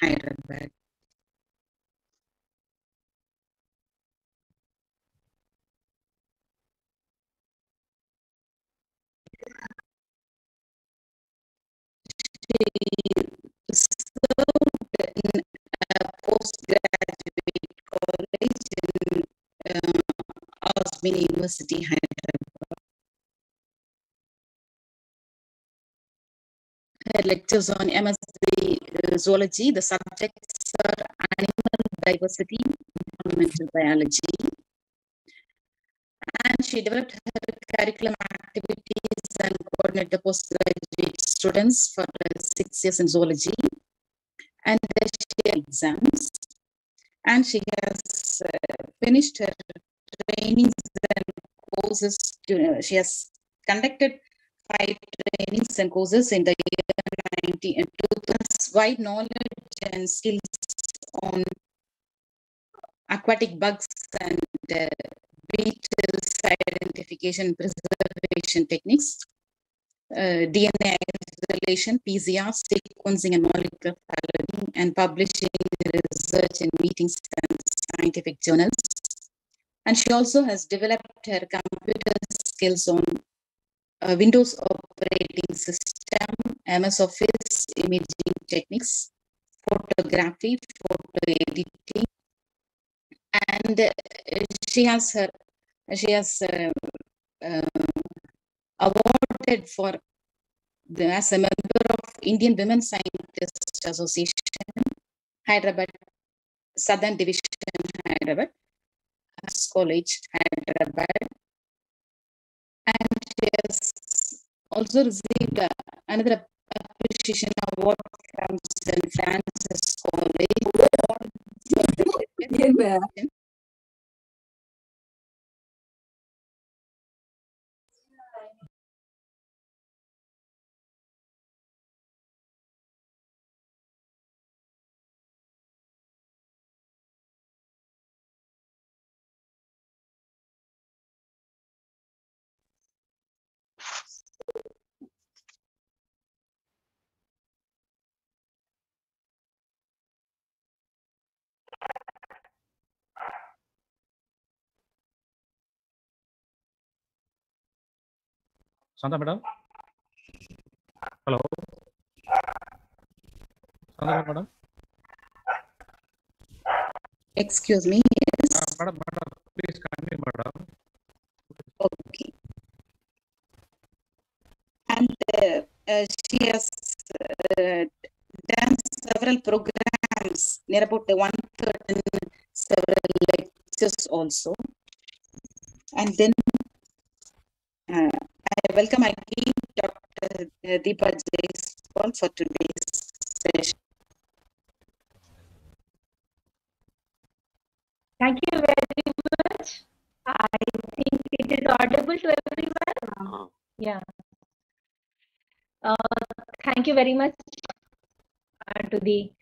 Hyderabad. She served in a postgraduate college in uh, University. Lectures on MSc uh, Zoology, the subjects are animal diversity, environmental biology, and she developed her curriculum activities and coordinated the postgraduate students for uh, six years in zoology. And uh, she exams. And she has uh, finished her trainings and courses to, uh, she has conducted five trainings and courses in the year 90 and 2000 wide knowledge and skills on aquatic bugs and uh, beetles identification preservation techniques, uh, DNA isolation, PCR, sequencing and molecular following, and publishing research in meetings and scientific journals. And she also has developed her computer skills on uh, Windows operating system, MS Office, imaging techniques, photography, photo editing, and uh, she has her she has uh, uh, awarded for the, as a member of Indian Women Scientists Association, Hyderabad Southern Division, Hyderabad College, Hyderabad, has also received uh, another appreciation award from St. Francis Santa madam? Hello? Santa madam? Excuse me. Yes. Uh, madam, madam, please continue, madam. Okay. And uh, uh, she has uh, done several programs, near about one third several lectures also. And then uh, I welcome again Dr. Deepa Jaiswal for today's session. Thank you very much. I think it is audible to everyone. Yeah. Uh, thank you very much uh, to the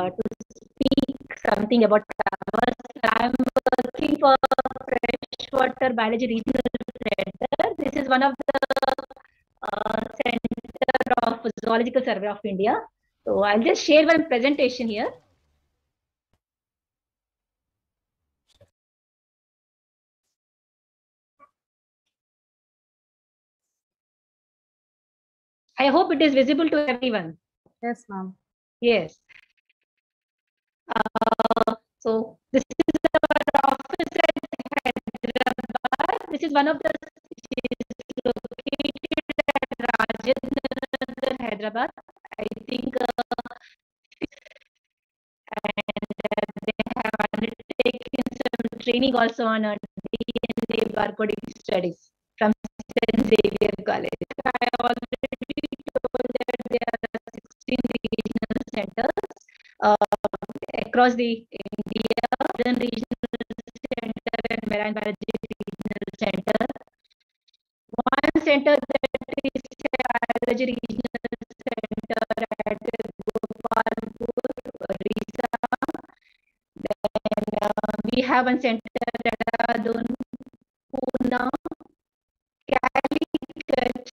uh, to speak something about ours. I'm working for Freshwater Biology Regional Center. This is one of the uh, Center of Zoological Survey of India. So I'll just share one presentation here. I hope it is visible to everyone. Yes, ma'am. Yes. Uh, so this is our office at Hyderabad. This is one of the it is located at Rajendra Hyderabad. I think uh, and uh, they have undertaken some training also on uh, DNA barcoding studies from St. Xavier College. I already told that there are 16 regional centers across the India, Southern Regional Center and Marine Biology Regional Center. One center that is Biology Regional Center at Gopalpur, Orissa. Then uh, we have one center Dehradun, Pune, Calicut.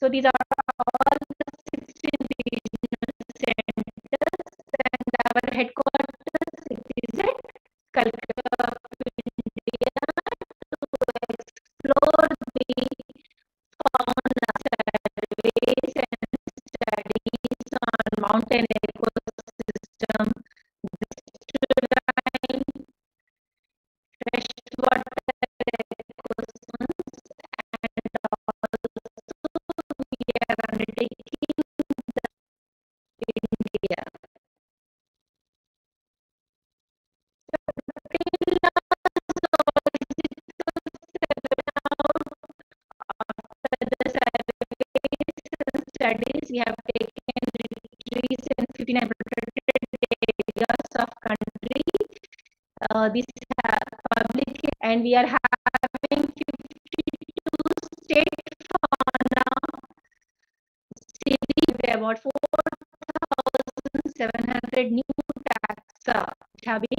So these are all the 16 regional centers and our headquarters it is at Calcutta, India to explore the studies, we have taken retreats in 59 protected areas of country. Uh, this have public and we are having 52 state fauna series about 4,700 new taxa which have been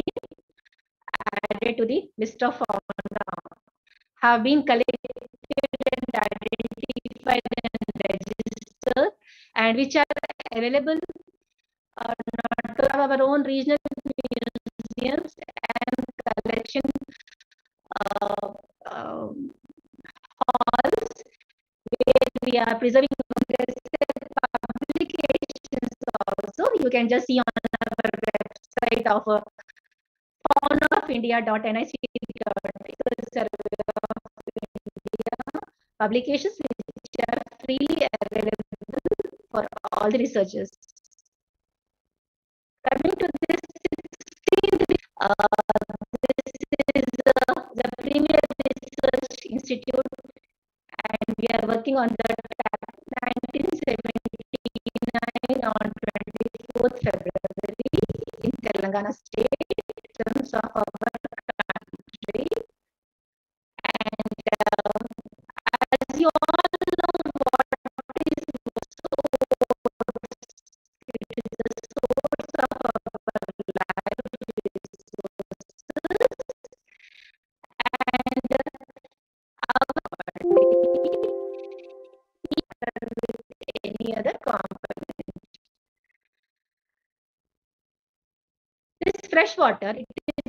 added to the list of fauna have been collected and identified and registered and which are available uh, to have our own regional museums and collection uh, um, halls where we are preserving publications also. You can just see on our website of uh, publications which are freely available for all the researchers. Coming to this 16th, uh, this is uh, the Premier Research Institute and we are working on the 1979 on 24th February in Telangana state in terms of our country. And uh, as you all fresh water, it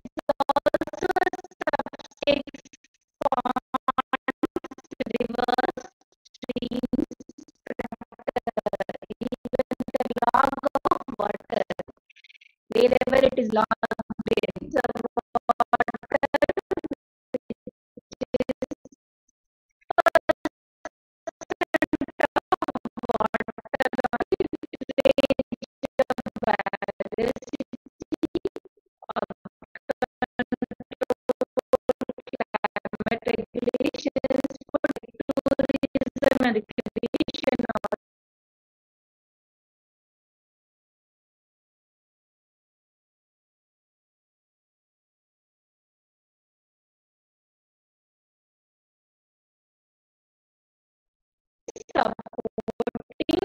supporting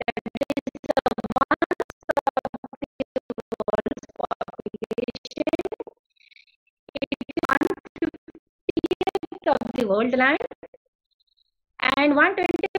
that is the one of the world's population. It is one fiftieth of the world land and one twenty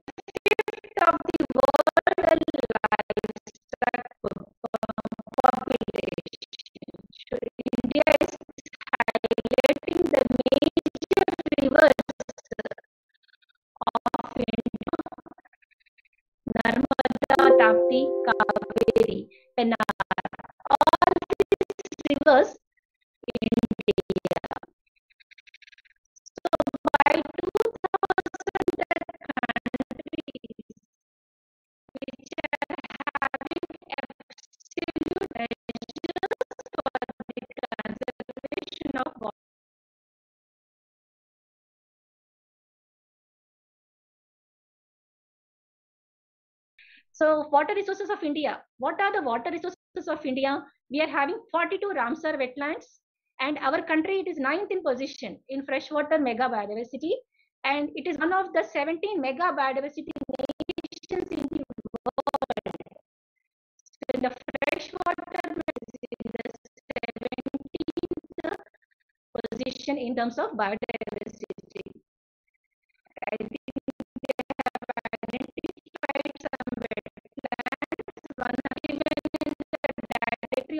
So water resources of India. What are the water resources of India? We are having 42 Ramsar wetlands and our country, it is ninth in position in freshwater mega biodiversity. And it is one of the 17 mega biodiversity nations in the world. So in the freshwater in the 17th position in terms of biodiversity.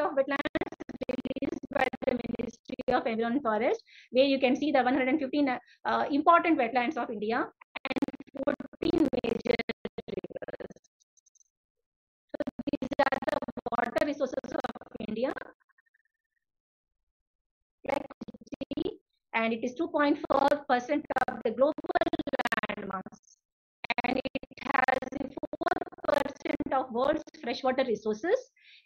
Of wetlands released by the Ministry of Environment and Forest, where you can see the 115 uh, important wetlands of India and 14 major rivers. So these are the water resources of India. And it is 2.4 percent of the global land mass, and it has 4 percent of world's freshwater resources,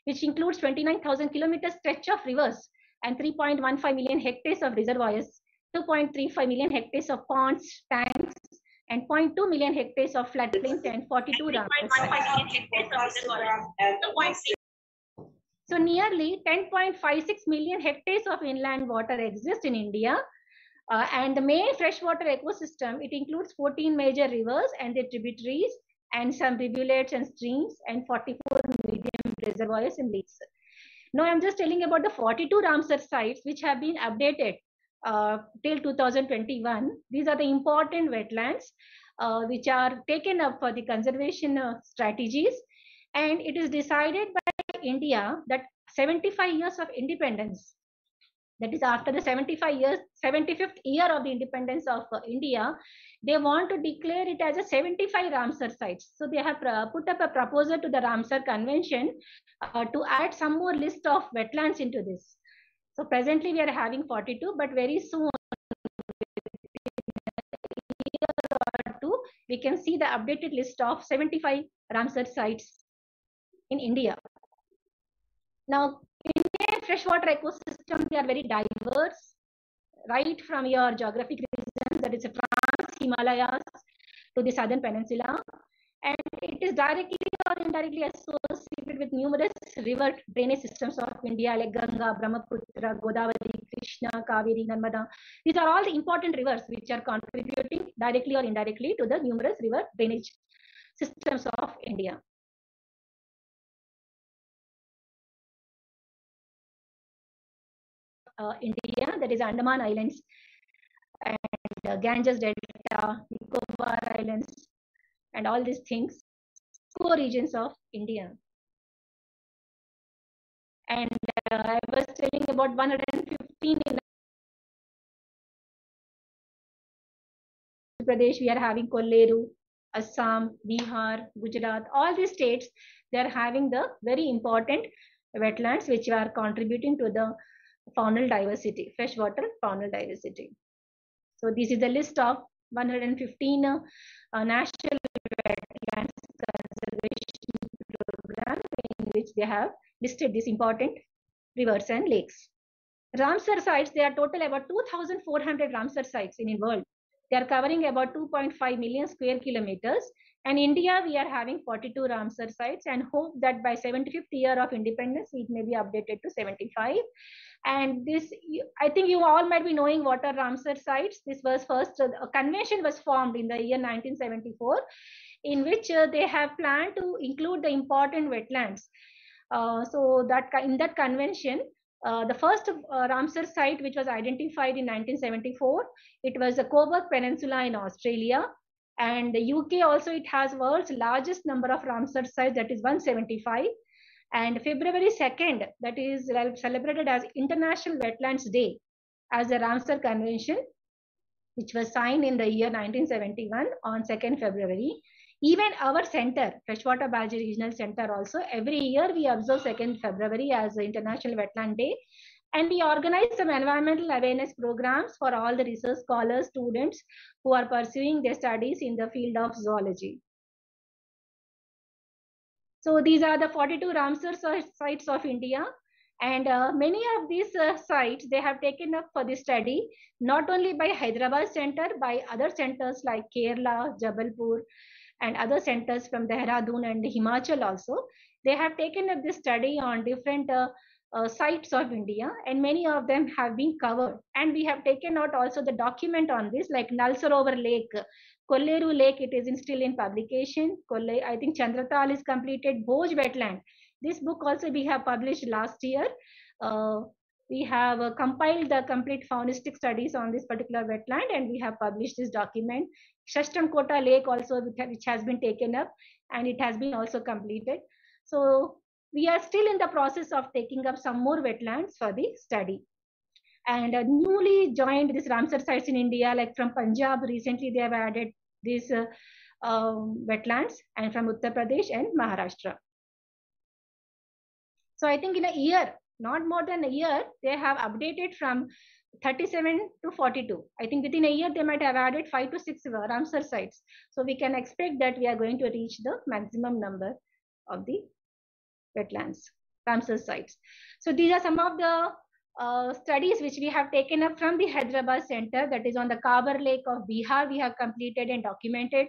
which includes 29,000 kilometers stretch of rivers and 3.15 million hectares of reservoirs, 2.35 million hectares of ponds, tanks, and 0.2 million hectares of floodplains and 42 So nearly 10.56 million hectares of inland water exist in India. Uh, and the main freshwater ecosystem, it includes 14 major rivers and their tributaries and some rivulets and streams and 44 medium reservoirs and lakes. Now I'm just telling about the 42 Ramsar sites which have been updated uh, till 2021. These are the important wetlands uh, which are taken up for the conservation uh, strategies. And it is decided by India that 75 years of independence, that is after the 75 years, 75th year of the independence of uh, India, they want to declare it as a 75 Ramsar sites. So they have uh, put up a proposal to the Ramsar Convention uh, to add some more list of wetlands into this. So presently we are having 42, but very soon, we can see the updated list of 75 Ramsar sites in India. Now, Indian freshwater ecosystem, they are very diverse, right from your geographic regions, that is France, Himalayas, to the southern peninsula. And it is directly or indirectly associated with numerous river drainage systems of India like Ganga, Brahmaputra, Godavari, Krishna, Kaveri, Narmada. These are all the important rivers which are contributing directly or indirectly to the numerous river drainage systems of India. Uh, India, that is Andaman Islands and uh, Ganges Delta, Nicobar Islands, and all these things, core regions of India. And uh, I was telling about 115 in Pradesh, we are having Kolleru, Assam, Bihar, Gujarat, all these states, they are having the very important wetlands which are contributing to the faunal diversity, freshwater faunal diversity. So this is the list of 115 uh, uh, national wetlands conservation program in which they have listed these important rivers and lakes. Ramsar sites, there are total about 2,400 Ramsar sites in the world. They are covering about 2.5 million square kilometers. And India, we are having 42 Ramsar sites and hope that by 75th year of independence, it may be updated to 75. And this, I think you all might be knowing what are Ramsar sites. This was first, uh, a convention was formed in the year 1974, in which uh, they have planned to include the important wetlands. Uh, so that in that convention, uh, the first uh, Ramsar site which was identified in 1974, it was the Cobourg Peninsula in Australia. And the UK also, it has world's largest number of Ramsar sites, that is 175. And February 2nd, that is celebrated as International Wetlands Day as the Ramsar Convention, which was signed in the year 1971 on 2nd February. Even our center, Freshwater Biology Regional Center also, every year we observe 2nd February as the International Wetland Day. And we organize some environmental awareness programs for all the research scholars, students who are pursuing their studies in the field of zoology. So these are the 42 Ramsar sites of India. And uh, many of these uh, sites, they have taken up for the study, not only by Hyderabad Center, by other centers like Kerala, Jabalpur, and other centers from Dehradun and Himachal also. They have taken up this study on different uh, uh, sites of India, and many of them have been covered. And we have taken out also the document on this, like Nal Sarovar Lake, Kolleru Lake, it is still in publication. Kolle, I think Chandratal is completed. Bhoj Wetland. This book also we have published last year. Uh, we have uh, compiled the complete faunistic studies on this particular wetland and we have published this document. Sasthamkotta Lake also, which has been taken up and it has been also completed. So we are still in the process of taking up some more wetlands for the study. And uh, newly joined this Ramsar sites in India, like from Punjab, recently they have added these uh, um, wetlands and from Uttar Pradesh and Maharashtra. So I think in a year, not more than a year, they have updated from 37 to 42. I think within a year, they might have added five to six uh, Ramsar sites. So we can expect that we are going to reach the maximum number of the wetlands, Ramsar sites. So these are some of the uh, studies which we have taken up from the Hyderabad Center that is on the Kabar Lake of Bihar. We have completed and documented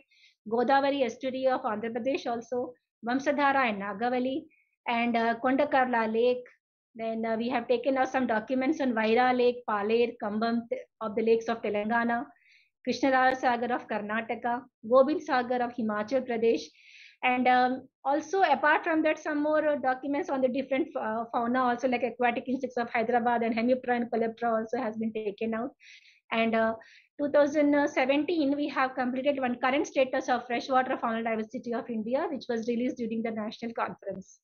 Godavari estuary of Andhra Pradesh also, Vamsadhara and Nagavali, and uh, Kondakarla Lake. Then uh, we have taken out some documents on Wyra Lake, Paler, Kambam of the lakes of Telangana, Krishnaraja Sagar of Karnataka, Gobind Sagar of Himachal Pradesh, and um, also apart from that some more uh, documents on the different uh, fauna also like aquatic insects of hyderabad and hemiptera and coleoptera also has been taken out. And uh, 2017 we have completed one current status of freshwater fauna diversity of india which was released during the national conference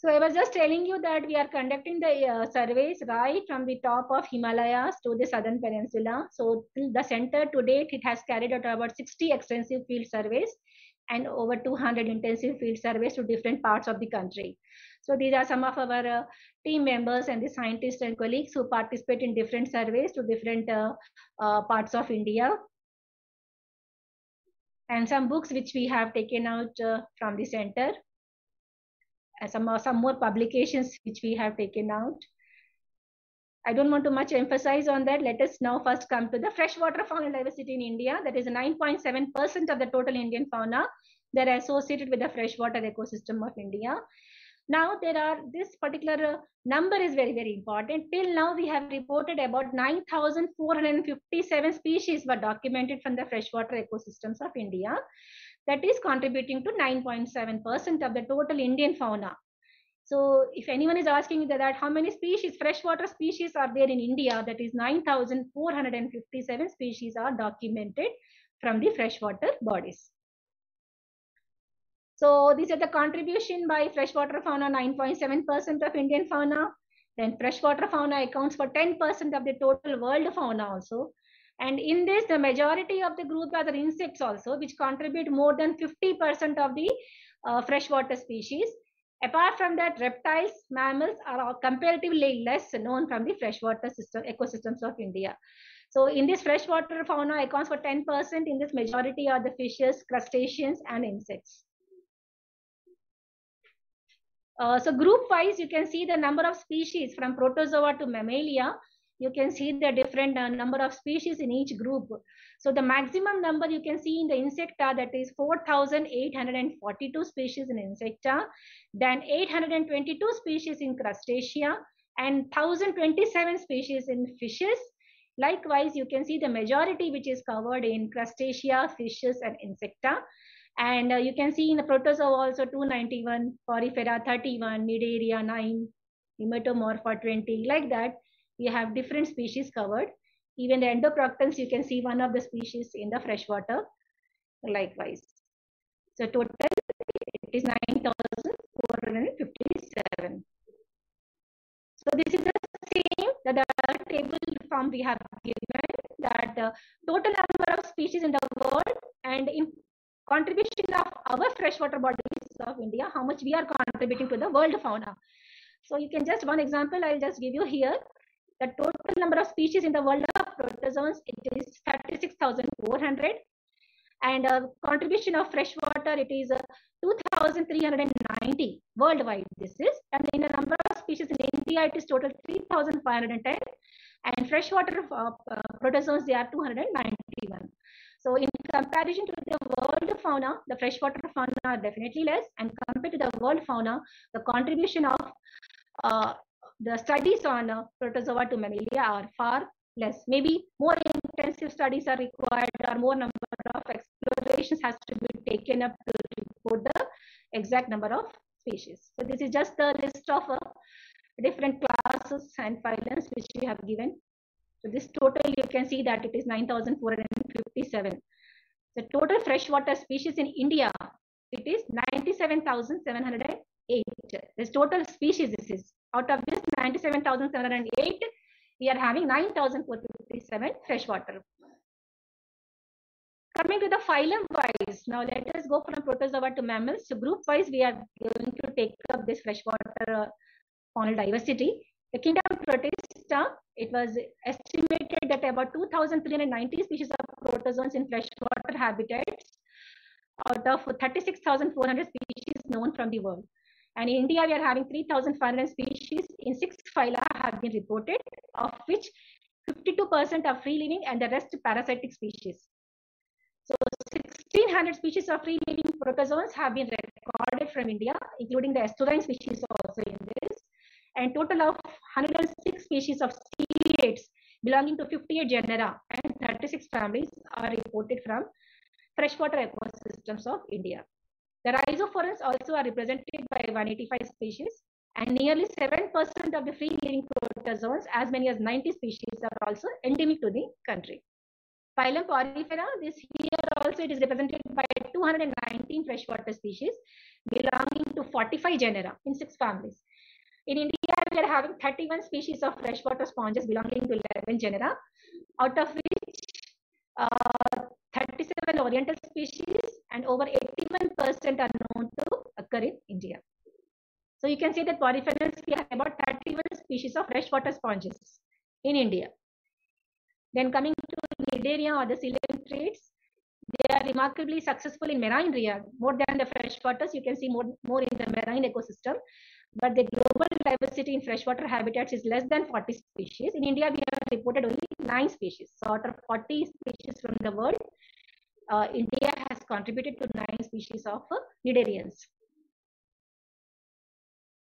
so I was just telling you that we are conducting the uh, surveys right from the top of Himalayas to the southern peninsula. So the center to date, it has carried out about 60 extensive field surveys and over 200 intensive field surveys to different parts of the country. So these are some of our uh, team members and the scientists and colleagues who participate in different surveys to different uh, uh, parts of India. And some books which we have taken out uh, from the center some some more publications which we have taken out. I don't want to much emphasize on that. Let us now first come to the freshwater fauna diversity in India. That is 9.7% of the total Indian fauna that are associated with the freshwater ecosystem of India. Now there are this particular number is very very important. Till now we have reported about 9,457 species were documented from the freshwater ecosystems of India that is contributing to 9.7% of the total Indian fauna. So if anyone is asking that, that how many species, freshwater species are there in India, that is 9,457 species are documented from the freshwater bodies. So these are the contribution by freshwater fauna, 9.7% of Indian fauna. Then freshwater fauna accounts for 10% of the total world fauna also. And in this, the majority of the group are the insects also, which contribute more than 50% of the uh, freshwater species. Apart from that, reptiles, mammals are comparatively less known from the freshwater system ecosystems of India. So in this freshwater fauna accounts for 10%. In this majority are the fishes, crustaceans, and insects. Uh, so group wise, you can see the number of species from protozoa to mammalia you can see the different uh, number of species in each group. So the maximum number you can see in the insecta that is 4,842 species in insecta, then 822 species in crustacea and 1,027 species in fishes. Likewise, you can see the majority which is covered in crustacea, fishes and insecta. And uh, you can see in the protozoa also 291, porifera 31, Cnidaria 9, Nematomorpha 20, like that we have different species covered. Even the endoproctons, you can see one of the species in the freshwater likewise. So total it is 9,457. So this is the same that the table form we have given that the total number of species in the world and in contribution of our freshwater bodies of India, how much we are contributing to the world fauna. So you can just one example I'll just give you here the total number of species in the world of protozoans it is 36400 and uh, contribution of freshwater it is uh, 2390 worldwide this is. And in the number of species in india it is total 3510 and freshwater uh, uh, protozoans they are 291 so in comparison to the world fauna the freshwater fauna are definitely less. And compared to the world fauna the contribution of uh, the studies on uh, protozoa to mammalia are far less. Maybe more intensive studies are required or more number of explorations has to be taken up to report the exact number of species. So this is just the list of uh, different classes and phylums which we have given. So this total you can see that it is 9,457. The total freshwater species in India, it is 97,708. This total species this is. Out of this 97,708, we are having 9,457 freshwater. Coming to the phylum wise, now let us go from protozoa to mammals. So group wise, we are going to take up this freshwater uh, faunal diversity. The kingdom Protista, it was estimated that about 2,390 species of protozoans in freshwater habitats out of 36,400 species known from the world. And in India, we are having 3,500 species in six phyla have been reported, of which 52% are free living and the rest parasitic species. So 1600 species of free living protozoans have been recorded from India, including the estuarine species also in this. And total of 106 species of ciliates belonging to 58 genera and 36 families are reported from freshwater ecosystems of India. The rhizophorans also are represented by 185 species and nearly 7% of the free living protozoans, as many as 90 species are also endemic to the country. Phylum Porifera, this here also it is represented by 219 freshwater species belonging to 45 genera in six families. In India, we are having 31 species of freshwater sponges belonging to 11 genera, out of which 37 oriental species and over 81% are known to occur in India. So you can see that poriferans, we have about 31 species of freshwater sponges in India. Then coming to Cnidaria or the coelenterates, they are remarkably successful in marine rehab, more than the freshwaters. You can see more, more in the marine ecosystem. But the global diversity in freshwater habitats is less than 40 species. In India, we have reported only nine species. So out of 40 species from the world, uh, India has contributed to nine species of uh, cnidarians.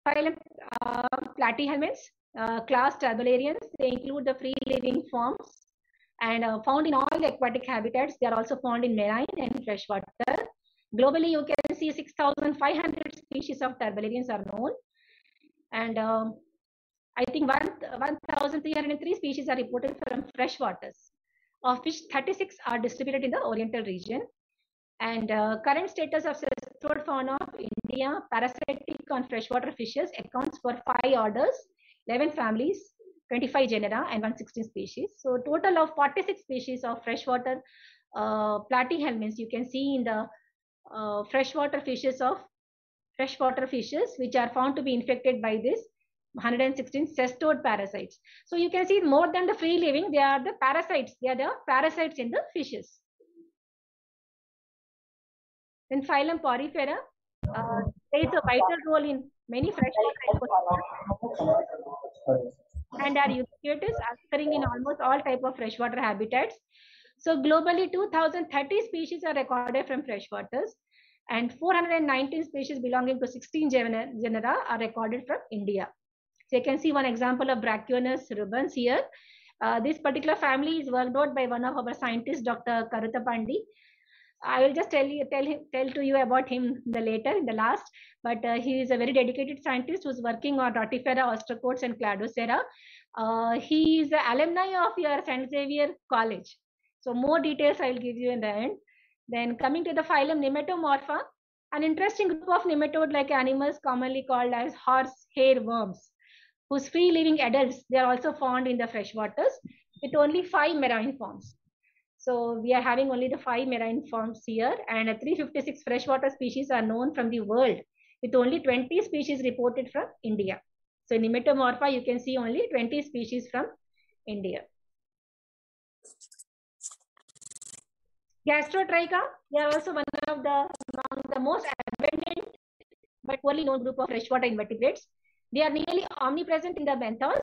Phylum uh, platyhelminths, uh, class turbellarians, they include the free living forms and uh, found in all the aquatic habitats. They are also found in marine and freshwater. Globally, you can see 6,500 species of turbellarians are known. And um, I think 1,303 species are reported from freshwaters, of which 36 are distributed in the oriental region. And uh, current status of cestode fauna of India, parasitic on freshwater fishes accounts for five orders, 11 families, 25 genera and 116 species. So total of 46 species of freshwater uh, platyhelminths you can see in the uh, freshwater fishes of freshwater fishes which are found to be infected by this 116 cestode parasites. So you can see more than the free living, they are the parasites. They are the parasites in the fishes. Then phylum Porifera uh, plays a vital role in many freshwater and are ubiquitous, occurring in almost all type of freshwater habitats. So globally, 2,030 species are recorded from freshwaters and 419 species belonging to 16 genera are recorded from India. So you can see one example of Brachionus rubens here. Uh, this particular family is worked out by one of our scientists, Dr. Karuthapandi. I will just tell you, tell him, tell to you about him the later in the last. But uh, he is a very dedicated scientist who's working on Rotifera, Ostracodes, and Cladocera. Uh, he is an alumni of your St. Xavier College. So more details I will give you in the end. Then coming to the phylum Nematomorpha, an interesting group of nematode-like animals commonly called as horse hair worms, whose free-living adults they are also found in the freshwaters with only five marine forms. So we are having only the five marine forms here and 356 freshwater species are known from the world with only 20 species reported from India. So in Nematomorpha, you can see only 20 species from India. Gastrotricha, they are also one of the among the most abundant but poorly known group of freshwater invertebrates. They are nearly omnipresent in the benthos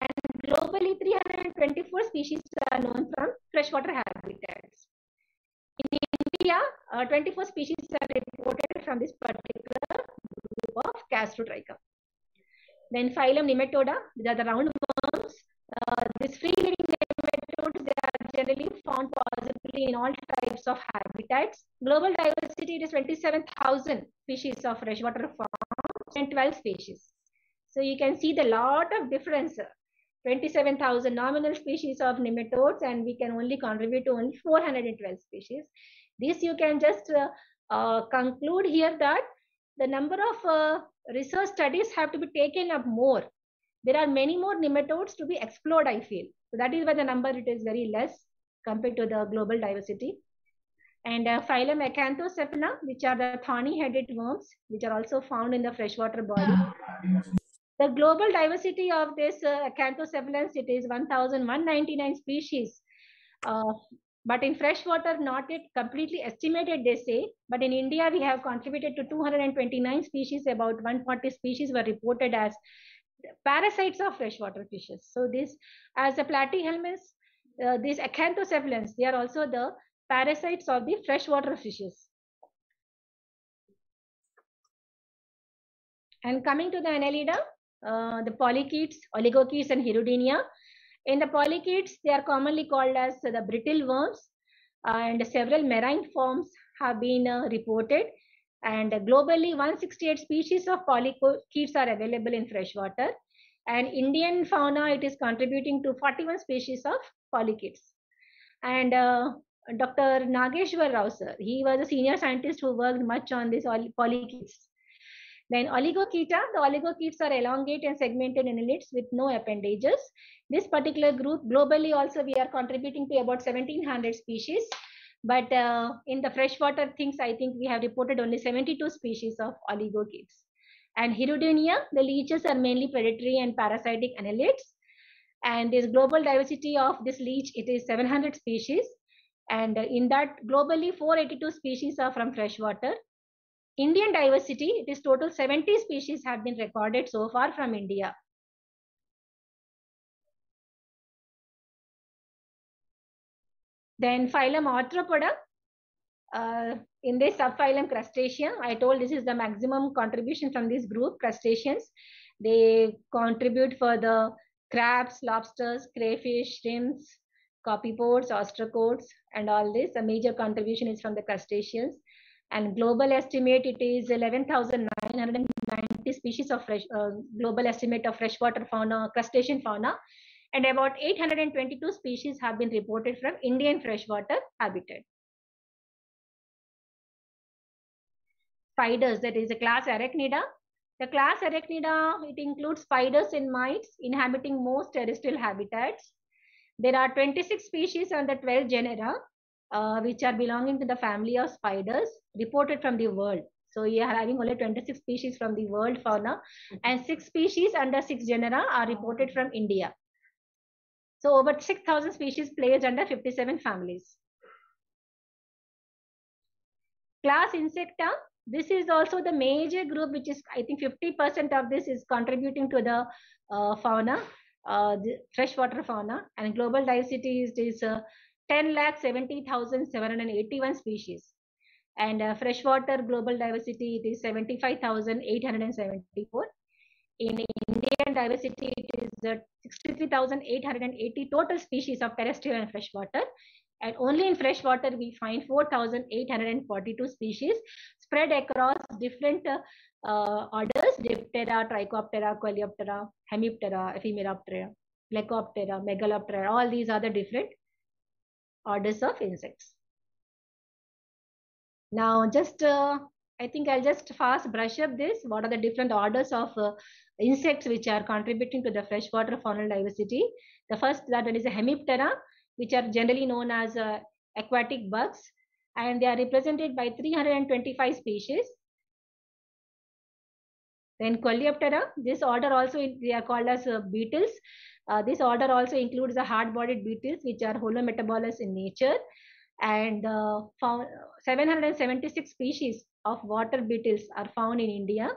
and globally 324 species are known from freshwater habitats. In India, uh, 24 species are reported from this particular group of Gastrotricha. Then phylum Nematoda, these are the roundworms. Uh, this free-living generally found possibly in all types of habitats. Global diversity it is 27,000 species of freshwater 12 species. So you can see the lot of difference. uh, 27,000 nominal species of nematodes and we can only contribute to only 412 species. This you can just uh, uh, conclude here that the number of uh, research studies have to be taken up more. There are many more nematodes to be explored, I feel. So that is why the number it is very less compared to the global diversity. And uh, phylum Acanthocephala, which are the thorny-headed worms, which are also found in the freshwater body. The global diversity of this uh, Acanthocephalans, it is 1,199 species. Uh, but in freshwater, not yet completely estimated, they say. But in India, we have contributed to 229 species. About 140 species were reported as parasites of freshwater fishes. So this, as the platyhelminths, uh, these acanthocephalans, they are also the parasites of the freshwater fishes. And coming to the Annelida, uh, the polychaetes, oligochaetes, and Hirudinea. In the polychaetes, they are commonly called as the bristle worms, and several marine forms have been uh, reported. And globally, 168 species of polychaetes are available in freshwater. And Indian fauna, it is contributing to 41 species of polychaetes. And uh, Dr. Nageshwar Rao, sir, he was a senior scientist who worked much on this polychaetes. Then oligochaeta, the oligochaetes are elongate and segmented annelids with no appendages. This particular group, globally also we are contributing to about 1700 species. But uh, in the freshwater things, I think we have reported only 72 species of oligochaetes. And Hirudinea, the leeches are mainly predatory and parasitic annelids. And this global diversity of this leech, it is 700 species. And in that, globally 482 species are from freshwater. Indian diversity, it is total 70 species have been recorded so far from India. Then phylum Arthropoda. Uh, in this subphylum Crustacea, I told this is the maximum contribution from this group, crustaceans. They contribute for the crabs, lobsters, crayfish, shrimps, copepods, ostracods, and all this. A major contribution is from the crustaceans and global estimate it is 11,990 species of fresh uh, global estimate of freshwater fauna crustacean fauna and about 822 species have been reported from indian freshwater habitat spiders that is a class arachnida the class arachnida it includes spiders and mites inhabiting most terrestrial habitats there are 26 species under 12 genera uh, which are belonging to the family of spiders reported from the world. So you are having only 26 species from the world fauna and six species under six genera are reported from India. So over 6,000 species placed under 57 families. Class Insecta, this is also the major group which is I think 50% of this is contributing to the uh, fauna, uh, the freshwater fauna and global diversity is, is uh, 10 lakh 70,781 species. And uh, freshwater global diversity it is 75,874. In Indian diversity, it is uh, 63,880 total species of terrestrial and freshwater. And only in freshwater, we find 4,842 species spread across different uh, orders, Diptera, Trichoptera, Coleoptera, Hemiptera, Ephemeroptera, Plecoptera, Megaloptera, all these are the different orders of insects. Now, just uh, I think I'll just fast brush up this. What are the different orders of uh, insects which are contributing to the freshwater faunal diversity? The first that is a Hemiptera, which are generally known as uh, aquatic bugs, and they are represented by 325 species. Then Coleoptera, this order also they are called as uh, beetles. Uh, this order also includes the hard-bodied beetles, which are holometabolous in nature, and uh, found 776 species of water beetles are found in India.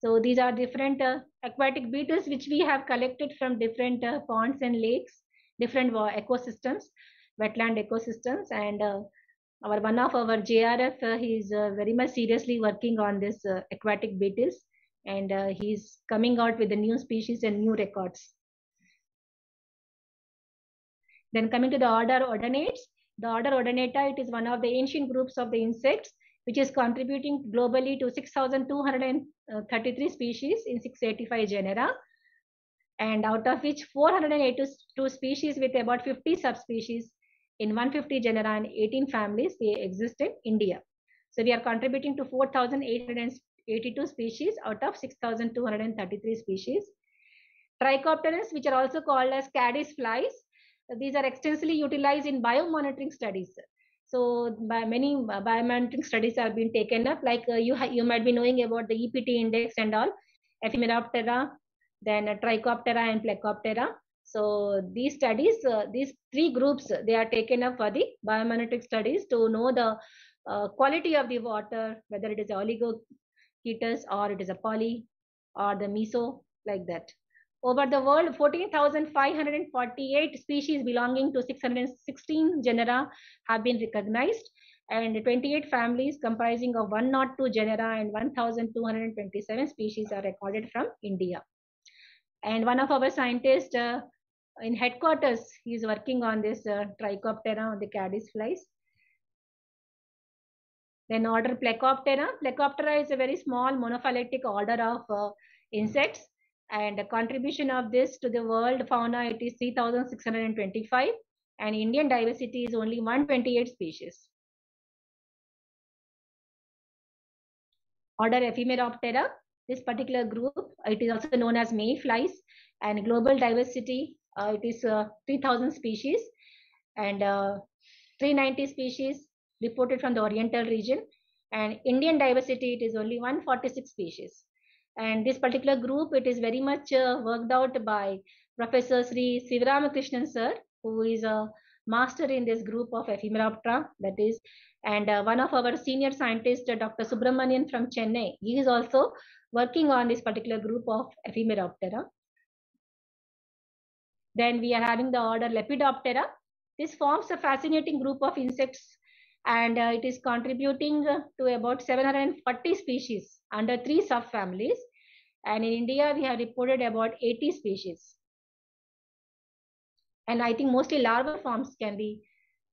So these are different uh, aquatic beetles which we have collected from different uh, ponds and lakes, different ecosystems, wetland ecosystems, and uh, our one of our JRF, uh, he is uh, very much seriously working on this uh, aquatic beetles, and he's coming out with the new species and new records. Then coming to the order Odonates, the order Odonata, it is one of the ancient groups of the insects. which is contributing globally to 6,233 species in 685 genera, and out of which 482 species with about 50 subspecies in 150 genera and 18 families they exist in India. So we are contributing to 4,882 species out of 6,233 species. Trichopterans, which are also called as caddis flies, these are extensively utilized in biomonitoring studies. So by many biomonitoring studies have been taken up, like uh, you you might be knowing about the EPT index and all, Ephemeroptera, then uh, Trichoptera and Plecoptera. So these studies, uh, these three groups, they are taken up for the biomonitoring studies to know the uh, quality of the water, whether it is oligochaetus or it is a poly or the meso, like that. Over the world, 14,548 species belonging to 616 genera have been recognized and 28 families comprising of 102 genera and 1,227 species are recorded from India. And one of our scientists uh, in headquarters, he is working on this uh, Trichoptera, the caddis flies. Then order Plecoptera. Plecoptera is a very small monophyletic order of uh, insects. And the contribution of this to the world fauna it is 3625 and indian diversity is only 128 species. Order ephemeroptera. This particular group it is also known as mayflies. And global diversity it is uh, 3000 species and uh, 390 species reported from the oriental region and indian diversity it is only 146 species and this particular group, it is very much uh, worked out by Professor Sri Sivaramakrishnan sir, who is a master in this group of Ephemeroptera, that is, and uh, one of our senior scientists, uh, Dr. Subramanian from Chennai, he is also working on this particular group of Ephemeroptera. Then we are having the order Lepidoptera. This forms a fascinating group of insects and uh, it is contributing to about 740 species under three subfamilies. And in India, we have reported about 80 species. And I think mostly larval forms can be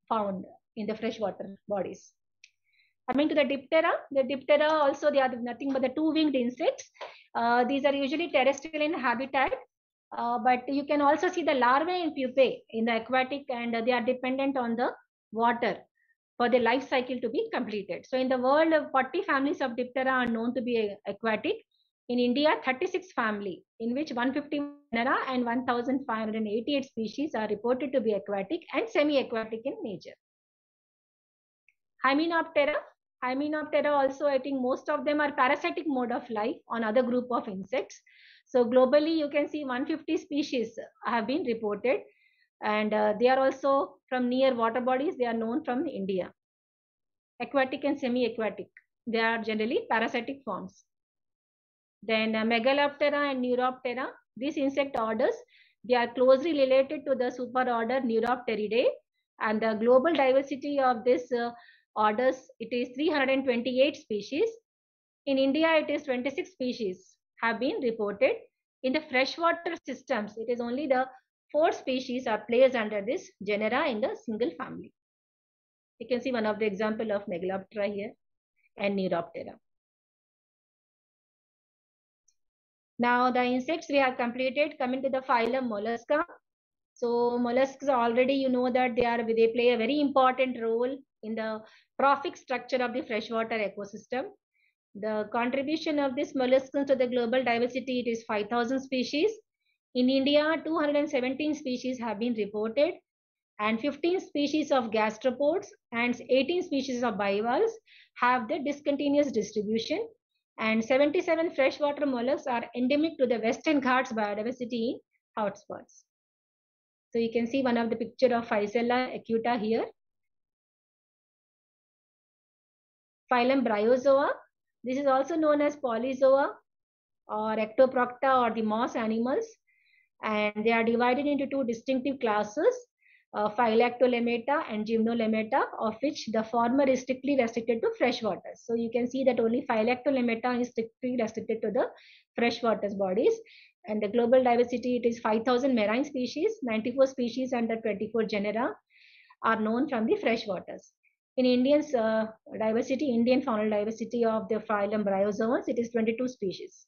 found in the freshwater bodies. Coming to the Diptera, the Diptera also they are nothing but the two-winged insects. Uh, these are usually terrestrial in habitat, uh, but you can also see the larvae and pupae in the aquatic and they are dependent on the water for the life cycle to be completed. So in the world, 40 families of Diptera are known to be aquatic. In India, 36 family, in which 150 genera and 1,588 species are reported to be aquatic and semi-aquatic in nature. Hymenoptera. Hymenoptera also, I think most of them are parasitic mode of life on other group of insects. So globally, you can see 150 species have been reported and uh, they are also from near water bodies. They are known from India. Aquatic and semi-aquatic. They are generally parasitic forms. Then uh, Megaloptera and Neuroptera. These insect orders, they are closely related to the superorder Neuropteridae. And the global diversity of this uh, orders, it is 328 species. In India, it is 26 species have been reported. In the freshwater systems, it is only the four species are placed under this genera in the single family. You can see one of the example of Megaloptera here and Neuroptera. Now the insects we have completed coming to the phylum Mollusca. So mollusks already you know that they are they play a very important role in the trophic structure of the freshwater ecosystem. The contribution of this molluscans to the global diversity it is 5000 species. In India 217 species have been reported and 15 species of gastropods and 18 species of bivalves have the discontinuous distribution and 77 freshwater mollusks are endemic to the Western Ghats biodiversity hotspots. So you can see one of the picture of Physella acuta here. Phylum Bryozoa. This is also known as polyzoa or ectoprocta or the moss animals. And they are divided into two distinctive classes, uh, Phylactolemmata and Gymnolemmata, of which the former is strictly restricted to freshwater. So you can see that only Phylactolemmata is strictly restricted to the freshwater bodies. And the global diversity, it is 5,000 marine species, 94 species under 24 genera are known from the freshwaters. In Indian's uh, diversity, Indian faunal diversity of the phylum Bryozoans, it is 22 species.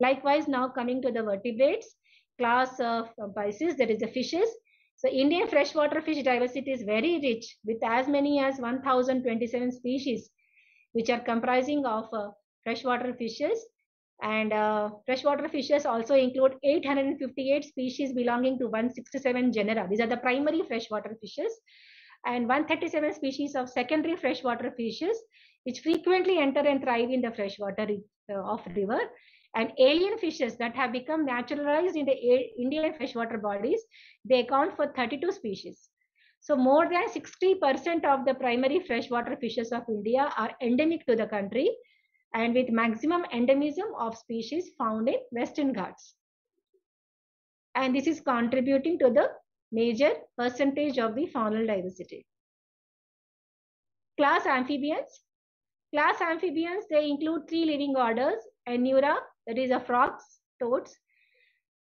Likewise, now coming to the vertebrates, class of Pisces, that is the fishes. So Indian freshwater fish diversity is very rich with as many as 1027 species, which are comprising of uh, freshwater fishes. And uh, freshwater fishes also include 858 species belonging to 167 genera. These are the primary freshwater fishes and 137 species of secondary freshwater fishes, which frequently enter and thrive in the freshwater uh, of river and alien fishes that have become naturalized in the Indian freshwater bodies, they account for 32 species. So more than 60% of the primary freshwater fishes of India are endemic to the country and with maximum endemism of species found in Western Ghats. And this is contributing to the major percentage of the faunal diversity. Class amphibians. Class amphibians, they include three living orders, Anura, that is a frogs, toads,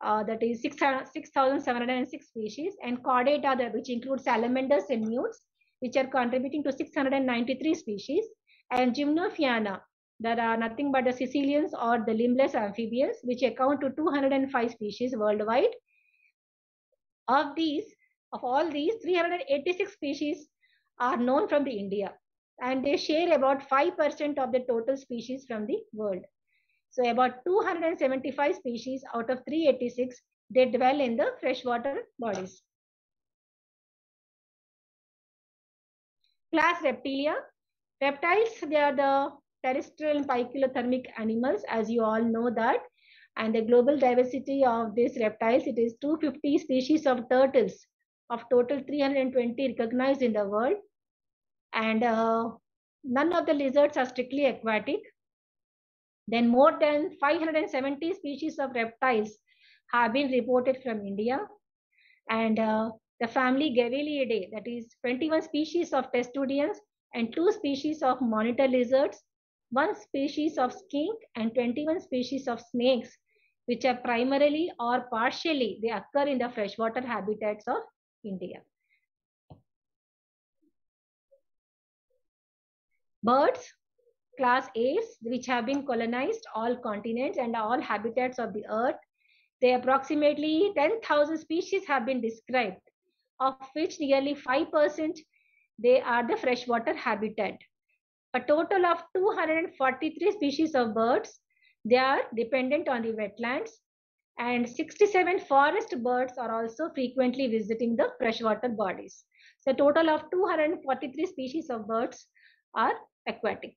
uh, that is 6,706 species, and Caudata, which includes salamanders and newts, which are contributing to 693 species, and Gymnophiona, that are nothing but the caecilians or the limbless amphibians, which account to 205 species worldwide. Of these, of all these, 386 species are known from the India, and they share about 5% of the total species from the world. So about 275 species out of 386, they dwell in the freshwater bodies. Class Reptilia. Reptiles, they are the terrestrial poikilothermic animals, as you all know that. And the global diversity of these reptiles, it is 250 species of turtles of total 320 recognized in the world. And uh, none of the lizards are strictly aquatic. Then more than 570 species of reptiles have been reported from India. And uh, the family Gavialidae, that is 21 species of testudians and two species of monitor lizards, one species of skink and 21 species of snakes, which are primarily or partially, they occur in the freshwater habitats of India. Birds, class Aves, which have been colonized all continents and all habitats of the earth. They approximately 10,000 species have been described, of which nearly 5% they are the freshwater habitat. A total of 243 species of birds, they are dependent on the wetlands and 67 forest birds are also frequently visiting the freshwater bodies. So total of 243 species of birds are aquatic.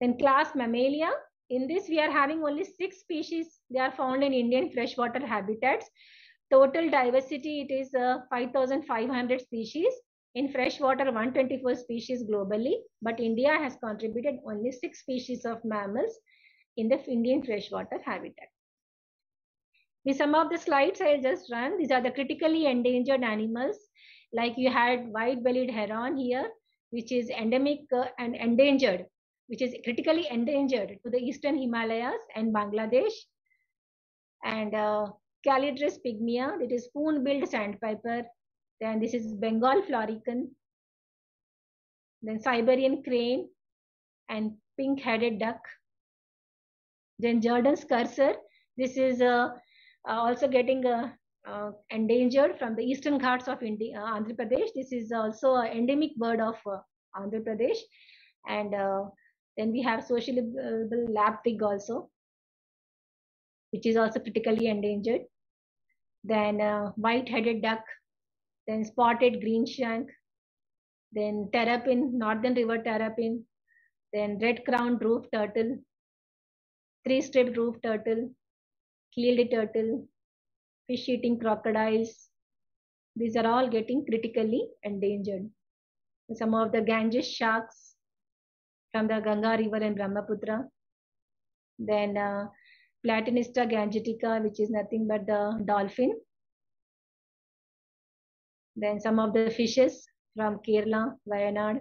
Then class Mammalia. In this, we are having only six species. They are found in Indian freshwater habitats. Total diversity, it is uh, 5,500 species. In freshwater, 124 species globally. But India has contributed only six species of mammals in the Indian freshwater habitat. With some of the slides I'll just run. These are the critically endangered animals. Like you had white-bellied heron here, which is endemic uh, and endangered which is critically endangered to the eastern Himalayas and Bangladesh. And uh, Calidris pygmaea, it is spoon-billed sandpiper. Then this is Bengal florican. Then Siberian crane and pink-headed duck. Then Jerdon's courser. This is uh, also getting uh, uh, endangered from the eastern ghats of India, Andhra Pradesh. This is also an endemic bird of Andhra Pradesh. And then we have sociable lapwing also, which is also critically endangered. Then uh, white-headed duck, then spotted green shank, then terrapin, northern river terrapin, then red-crowned roof turtle, three-striped roof turtle, keeled turtle, fish-eating crocodiles. These are all getting critically endangered. Some of the Ganges sharks, from the Ganga River and Brahmaputra. Then uh, Platanista gangetica, which is nothing but the dolphin. Then some of the fishes from Kerala, Wayanad.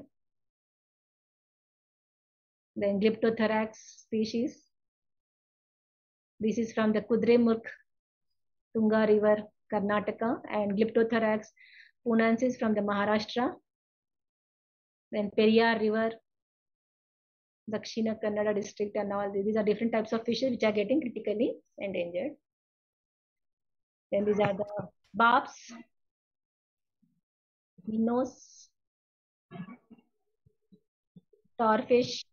Then Glyptothorax species. This is from the Kudremukh, Tunga River, Karnataka, and Glyptothorax punensis from the Maharashtra. then Periyar River, Dakshina Kannada district and all these are different types of fishes which are getting critically endangered. Then these are the barbs, minnows, starfish.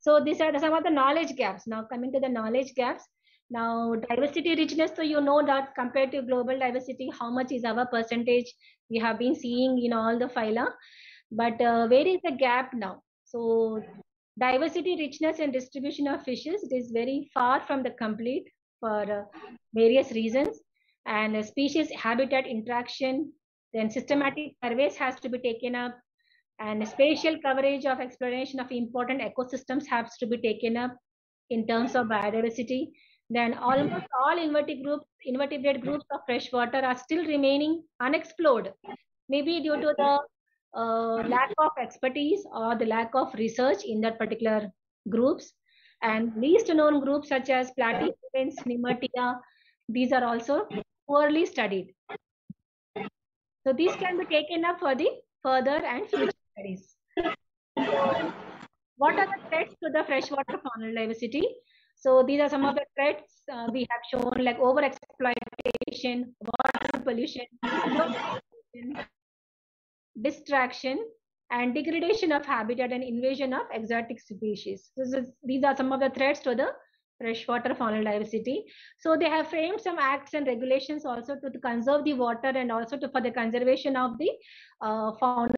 So these are some of the knowledge gaps. Now coming to the knowledge gaps. Now diversity richness, so you know that compared to global diversity, how much is our percentage we have been seeing in all the phyla. But uh, where is the gap now? So diversity, richness and distribution of fishes is very far from the complete for uh, various reasons. And uh, species habitat interaction, then systematic surveys has to be taken up and spatial coverage of exploration of important ecosystems has to be taken up in terms of biodiversity. Then almost all invertebrate groups, invertebrate groups of freshwater are still remaining unexplored, maybe due to the uh, lack of expertise or the lack of research in that particular groups. And least known groups such as platypus, Nemertea, these are also poorly studied. So these can be taken up for the further and future studies. What are the threats to the freshwater faunal diversity? So these are some of the threats uh, we have shown like over exploitation, water pollution, distraction, and degradation of habitat and invasion of exotic species. Is, these are some of the threats to the freshwater faunal diversity. So they have framed some acts and regulations also to, conserve the water and also to, for the conservation of the uh, fauna,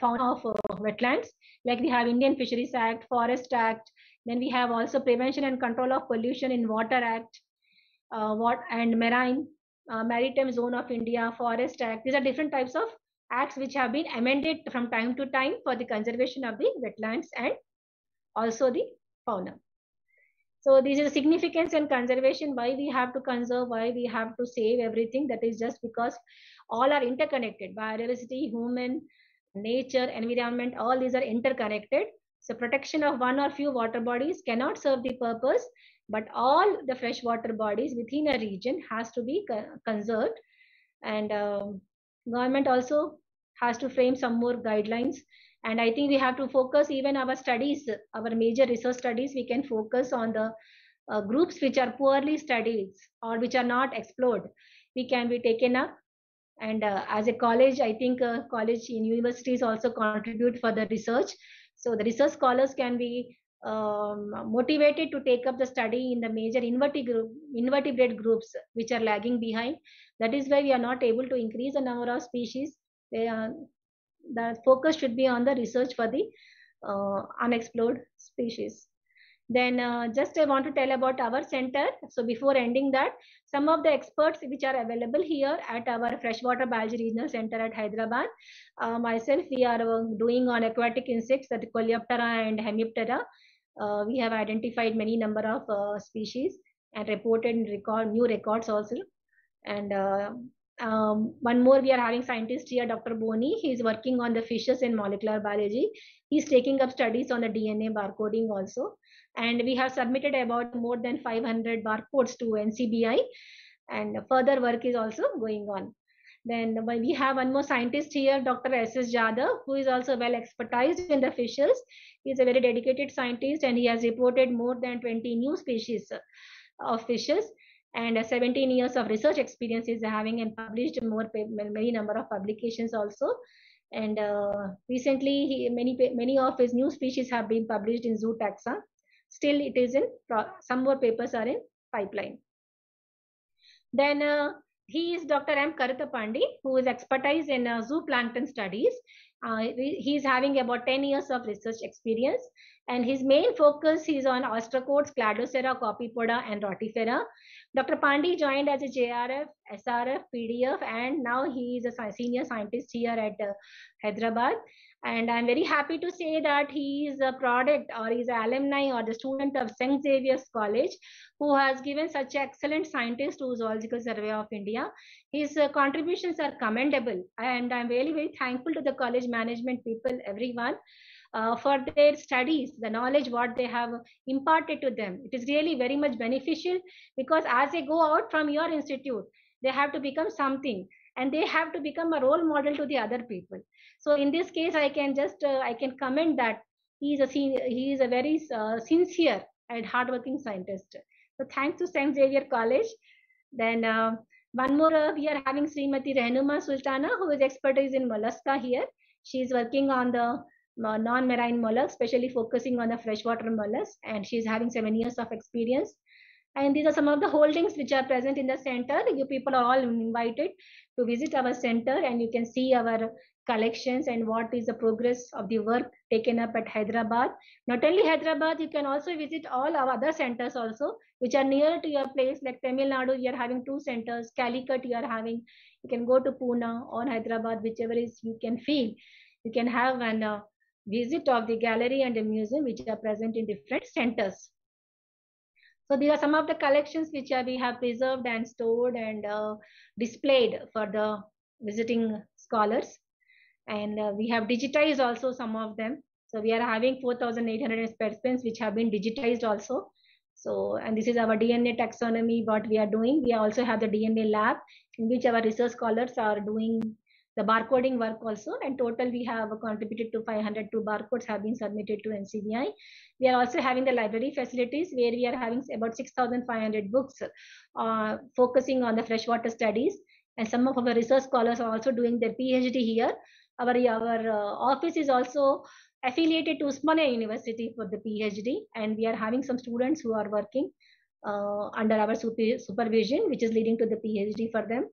fauna of uh, wetlands. Like we have Indian Fisheries Act, Forest Act, then we have also Prevention and Control of Pollution in Water Act, uh, what and Marine, uh, Maritime Zone of India, Forest Act. These are different types of acts which have been amended from time to time for the conservation of the wetlands and also the fauna. So this is significance and conservation, why we have to conserve, why we have to save everything. That is just because all are interconnected. Biodiversity, human, nature, environment, all these are interconnected. So protection of one or few water bodies cannot serve the purpose, but all the freshwater bodies within a region has to be conserved. And um, government also has to frame some more guidelines and i think we have to focus even our studies our major research studies we can focus on the uh, groups which are poorly studied or which are not explored. We can be taken up. And uh, as a college i think uh, college in universities also contribute for the research. So the research scholars can be um, motivated to take up the study in the major group, invertebrate groups which are lagging behind. That is why we are not able to increase the number of species. They the focus should be on the research for the uh, unexplored species. Then uh, just I want to tell about our center. So before ending that, some of the experts which are available here at our Freshwater Biology Regional Center at Hyderabad. Uh, myself, we are uh, doing on aquatic insects, that Coleoptera and Hemiptera. Uh, we have identified many number of uh, species and reported record new records also. And um, one more we are having scientist here dr boni. He is working on the fishes in molecular biology. He's taking up studies on the dna barcoding also. And we have submitted about more than 500 barcodes to ncbi and further work is also going on. Then we have one more scientist here dr ss jadhav who is also well expertised in the fishes. He's a very dedicated scientist and he has reported more than 20 new species of fishes and 17 years of research experience is having and published more many number of publications also. And uh, recently he, many many of his new species have been published in Zootaxa still it is in some more papers are in pipeline. Then uh, he is dr m. Karuthapandi who is expertise in uh, zooplankton studies. Uh, he is having about 10 years of research experience and his main focus is on ostracods, Cladocera, Copepoda, and Rotifera. Dr. Pandi joined as a JRF, SRF, PDF, and now he is a senior scientist here at uh, Hyderabad. And I'm very happy to say that he is a product or is an alumni or the student of St. Xavier's College, who has given such excellent scientist to Zoological Survey of India. His uh, contributions are commendable, and I'm really very thankful to the college management people, everyone uh, for their studies, the knowledge what they have imparted to them. It is really very much beneficial because as they go out from your institute, they have to become something. and they have to become a role model to the other people so in this case i can just uh, i can comment that he is a he is a very uh, sincere and hardworking scientist so thanks to st xavier college then uh, one more uh, we are having srimati rehnuma sultana who is expertise in mollusca here she is working on the non-marine mollusks especially focusing on the freshwater mollusks and she is having seven years of experience. And these are some of the holdings which are present in the center. You people are all invited to visit our center and you can see our collections and what is the progress of the work taken up at hyderabad. Not only hyderabad you can also visit all our other centers also which are near to your place like tamil nadu you are having two centers. Calicut you are having you can go to pune or hyderabad whichever is you can feel. You can have an uh, visit of the gallery and the museum which are present in different centers so these are some of the collections which are, we have preserved and stored and uh, displayed for the visiting scholars. And uh, we have digitized also some of them. So we are having 4,800 specimens which have been digitized also. So, and this is our DNA taxonomy, what we are doing. We also have the DNA lab in which our research scholars are doing the barcoding work also. And total we have contributed to 502 barcodes have been submitted to NCBI. We are also having the library facilities where we are having about 6,500 books uh, focusing on the freshwater studies. And some of our research scholars are also doing their PhD here. Our, our uh, office is also affiliated to Osmania University for the PhD. And we are having some students who are working uh, under our super, supervision, which is leading to the PhD for them.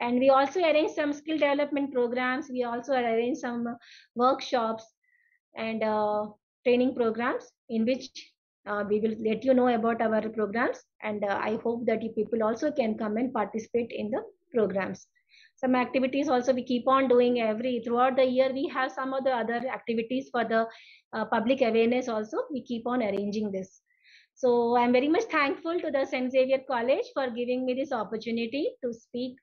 And we also arrange some skill development programs. We also arrange some workshops and uh, training programs in which uh, we will let you know about our programs. And uh, i hope that you people also can come and participate in the programs. Some activities also we keep on doing every throughout the year. We have some of the other activities for the uh, public awareness also. We keep on arranging this. So i'm very much thankful to the st xavier college for giving me this opportunity to speak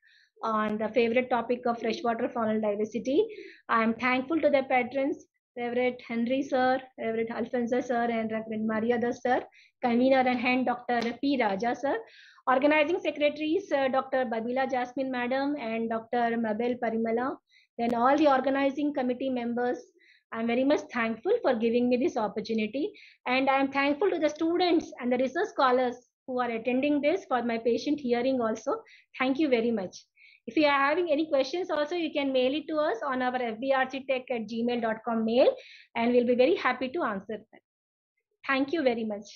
on the favorite topic of freshwater faunal diversity i am thankful to the patrons Reverend Henry sir, Reverend Alfonso sir, and Reverend Maria sir, convener and hand Dr. P. Raja sir, organizing secretaries uh, Dr. Babila Jasmine madam and Dr. Mabel Parimala, then all the organizing committee members. I'm very much thankful for giving me this opportunity, and I'm thankful to the students and the research scholars who are attending this for my patient hearing also. Thank you very much. If you are having any questions also, you can mail it to us on our fbrctech at gmail.com mail and we'll be very happy to answer them. Thank you very much.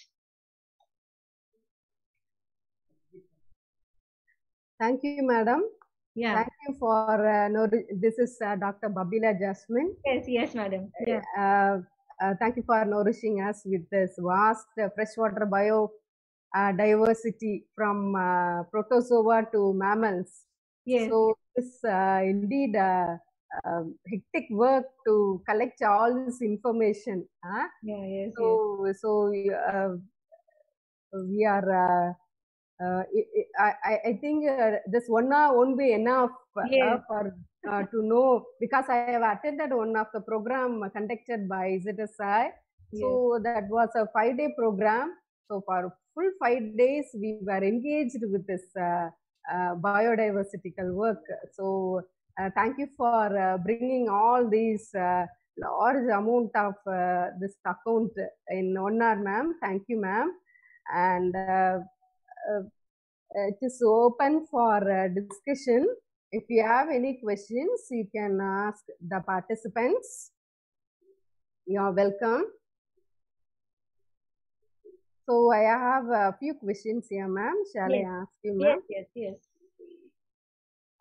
Thank you, madam. Yeah. Thank you for, uh, no, this is uh, Dr. Babila Jasmine. Yes, yes, madam. Yeah. Uh, uh, thank you for nourishing us with this vast uh, freshwater bio uh, diversity from uh, protozoa to mammals. Yes. So this uh, indeed uh, uh, hectic work to collect all this information. Huh? yeah, yes, yes. So so uh, we are. Uh, uh, I, I, I think uh, this one won't be enough uh, Yes. for uh, to know because I have attended one of the program conducted by ZSI. So that was a five day program. So for full five days we were engaged with this uh, uh, work. So uh, thank you for uh, bringing all these large amount of this account in hour, ma'am. Thank you, ma'am. And it is open for discussion. If you have any questions, you can ask the participants. You are welcome. So I have a few questions here, ma'am. Shall Yes. I ask you, ma'am? yes, yes, yes.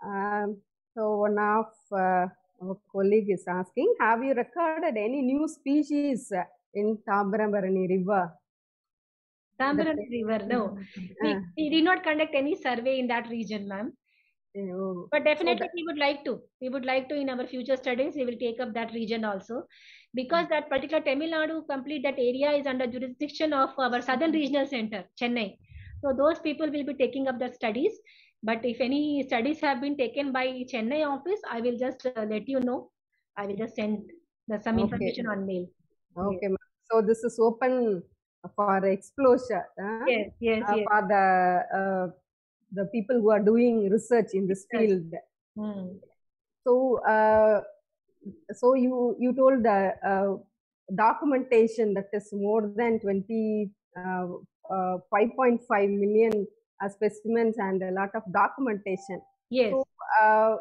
Um, so one of uh, our colleague is asking, have you recorded any new species uh, in Thamirabarani River? Tambaram River, no. We, Uh, we did not conduct any survey in that region, ma'am. oh, But definitely that- we would like to. We would like to in our future studies, we will take up that region also. Because that particular Tamil Nadu complete that area is under jurisdiction of our Southern Regional Center, Chennai. So those people will be taking up the studies. But if any studies have been taken by Chennai office, I will just uh, let you know. I will just send the, some Okay. information on mail. okay, ma'am. So this is open for exposure uh, Yes, yes, uh, yes. for the uh, the people who are doing research in this Yes. field. Hmm. So, uh, so you you told the uh, documentation that is more than twenty uh, uh, five point five million uh, specimens and a lot of documentation. Yes. So, uh,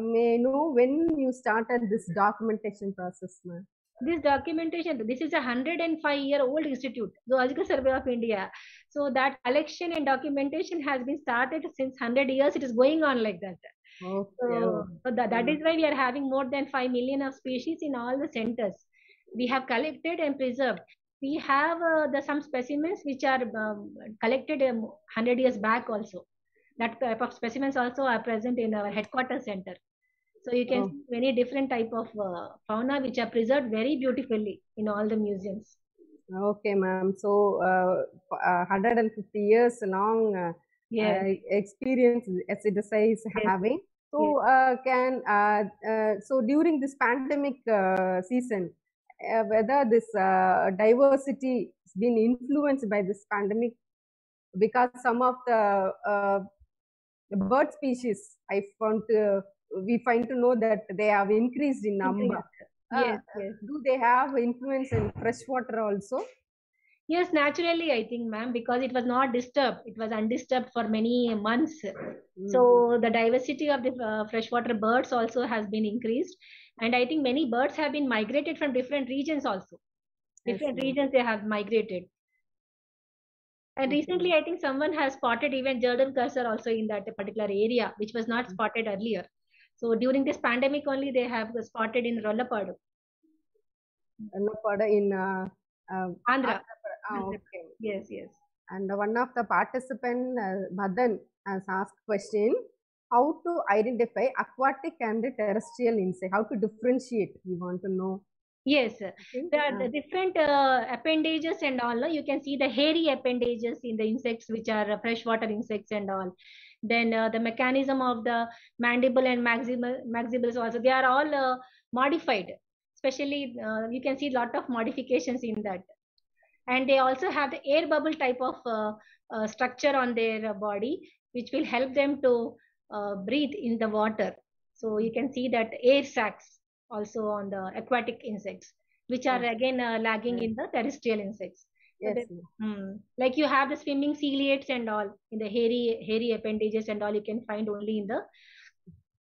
may I know when you started this documentation process, ma'am? This documentation this is a 105 year old institute zoological survey of india. So that collection and documentation has been started since 100 years. It is going on like that. Okay. so, so that, that Mm. why we are having more than 5 million of species in all the centers. We have collected and preserved. We have uh, the some specimens which are um, collected um, 100 years back also. That type of specimens also are present in our headquarters center so you can Oh. see many different type of uh, fauna which are preserved very beautifully in all the museums. Okay, ma'am. So, uh, uh, 150 years long uh, Yes. uh, experience SDSI is Yes. having. So, uh, can uh, uh, so during this pandemic uh, season, uh, whether this uh, diversity has been influenced by this pandemic, because some of the uh, bird species I found to, we find to know that they have increased in number. yes, Uh, yes. Do they have influence in freshwater also? Yes, naturally, I think, ma'am, because it was not disturbed. It was undisturbed for many months. Mhm. So the diversity of the uh, freshwater birds also has been increased. And I think many birds have been migrated from different regions also. Different regions they have migrated. And recently, I think someone has spotted even Jerdon's courser also in that particular area, which was not spotted earlier. So during this pandemic only, they have spotted in Rollapadu, Annapada in uh, uh, Andhra. Andhra. okay. Yes, yes. And one of the participant, uh, Madan, has asked question: How to identify aquatic and terrestrial insect? How to differentiate? We want to know. Yes, Okay? there are Ah, the different uh, appendages and all. You can see the hairy appendages in the insects, which are uh, freshwater insects and all. Then uh, the mechanism of the mandible and maximal maxibals also they are all uh, modified. Especially, uh, you can see a lot of modifications in that. And they also have the air bubble type of uh, uh, structure on their uh, body, which will help them to uh, breathe in the water. So you can see that air sacs also on the aquatic insects, which are again uh, lagging in the terrestrial insects. Yes. that-. Hmm. Like you have the swimming ciliates and all in the hairy hairy appendages and all you can find only in the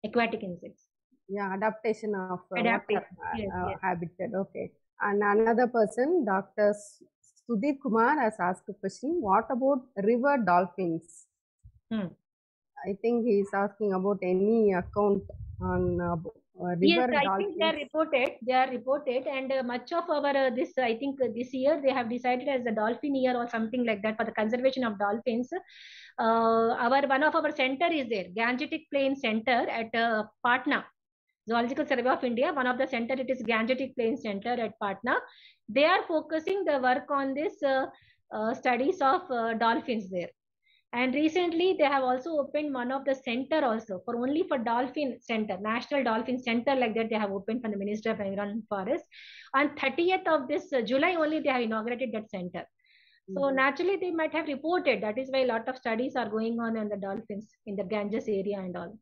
aquatic insects. Yeah, adaptation of uh, Adaptation, water uh, yes, uh, yes. habitat. Okay. And another person, Dr. Sudhir Kumar, has asked a question. What about river dolphins? Hmm. I think he is asking about any account on uh, uh, Yes, I dolphins. think they are reported. They are reported, and uh, much of our uh, this I think uh, this year they have decided as the dolphin year or something like that for the conservation of dolphins. Uh, our one of our center is there, Gangetic Plain Center at uh, Patna. Zoological Survey of India, one of the center, it is Gangetic Plain Center at Patna. They are focusing the work on this studies of dolphins there. And recently, they have also opened one of the center also for only for dolphin center, National Dolphin Center like that. They have opened from the Minister of Environment and Forest. On 30th of this uh, July only, they have inaugurated that center. So Mhm. naturally, they might have reported. That is why a lot of studies are going on on the dolphins in the Ganges area and all.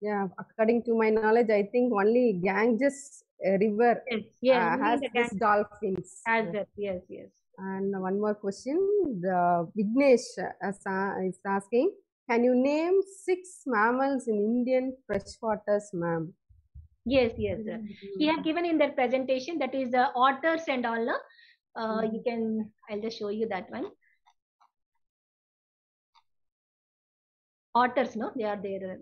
Yeah, according to my knowledge, I think only Ganges uh, River Yes, yes, uh, has the Ganges dolphins. has that. Yes, yes. And one more question. The Vignesh uh, is asking, can you name six mammals in Indian freshwaters, ma'am? Yes, yes. We have given in their presentation that is the otters and all. Uh, hmm. you can, I'll just show you that one. Otters, no? They are there.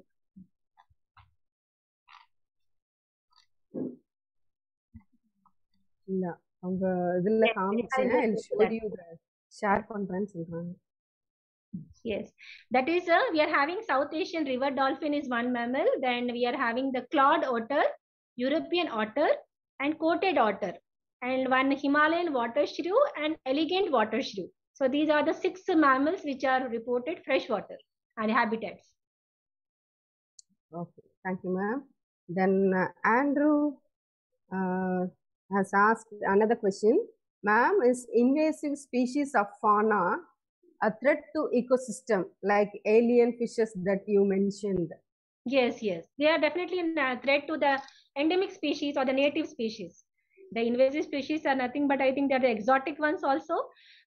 No. அவங்க இதுல Yes, காமிச்சேன் I'll I'll just show do that. you the share பண்றேன்னு சொல்றாங்க Yes, that is, uh, we are having South Asian river dolphin is one mammal. Then we are having the clawed otter, European otter, and coated otter, and one Himalayan water shrew and elegant water shrew. So these are the six mammals which are reported freshwater and habitats. Okay, thank you, ma'am. Then uh, Andrew uh, has asked another question. Ma'am, is invasive species of fauna a threat to ecosystem like alien fishes that you mentioned? Yes, yes. They are definitely a threat to the endemic species or the native species. The invasive species are nothing but I think they're the exotic ones also,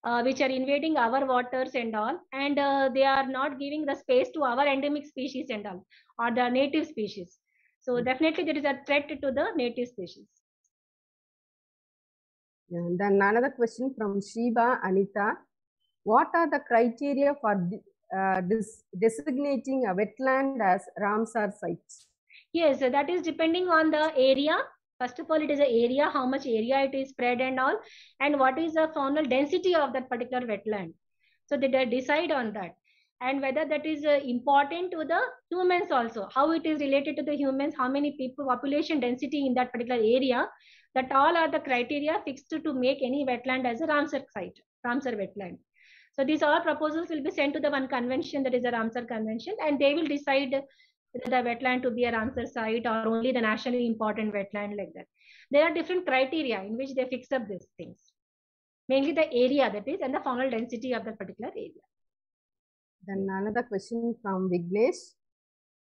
uh, which are invading our waters and all. And uh, they are not giving the space to our endemic species and all, or the native species. So definitely there is a threat to the native species. And then another question from Shiva Anita. What are the criteria for uh, designating a wetland as Ramsar site? Yes, that is depending on the area. First of all, it is the area, how much area it is spread and all, and what is the faunal density of that particular wetland. So they decide on that. And whether that is uh, important to the humans also, how it is related to the humans, how many people, population density in that particular area, that all are the criteria fixed to, make any wetland as a Ramsar site, Ramsar wetland. So these all proposals will be sent to the one convention that is a Ramsar convention, and they will decide whether the wetland to be a Ramsar site or only the nationally important wetland like that. There are different criteria in which they fix up these things. Mainly the area that is and the faunal density of the particular area. Then another question from Vignesh.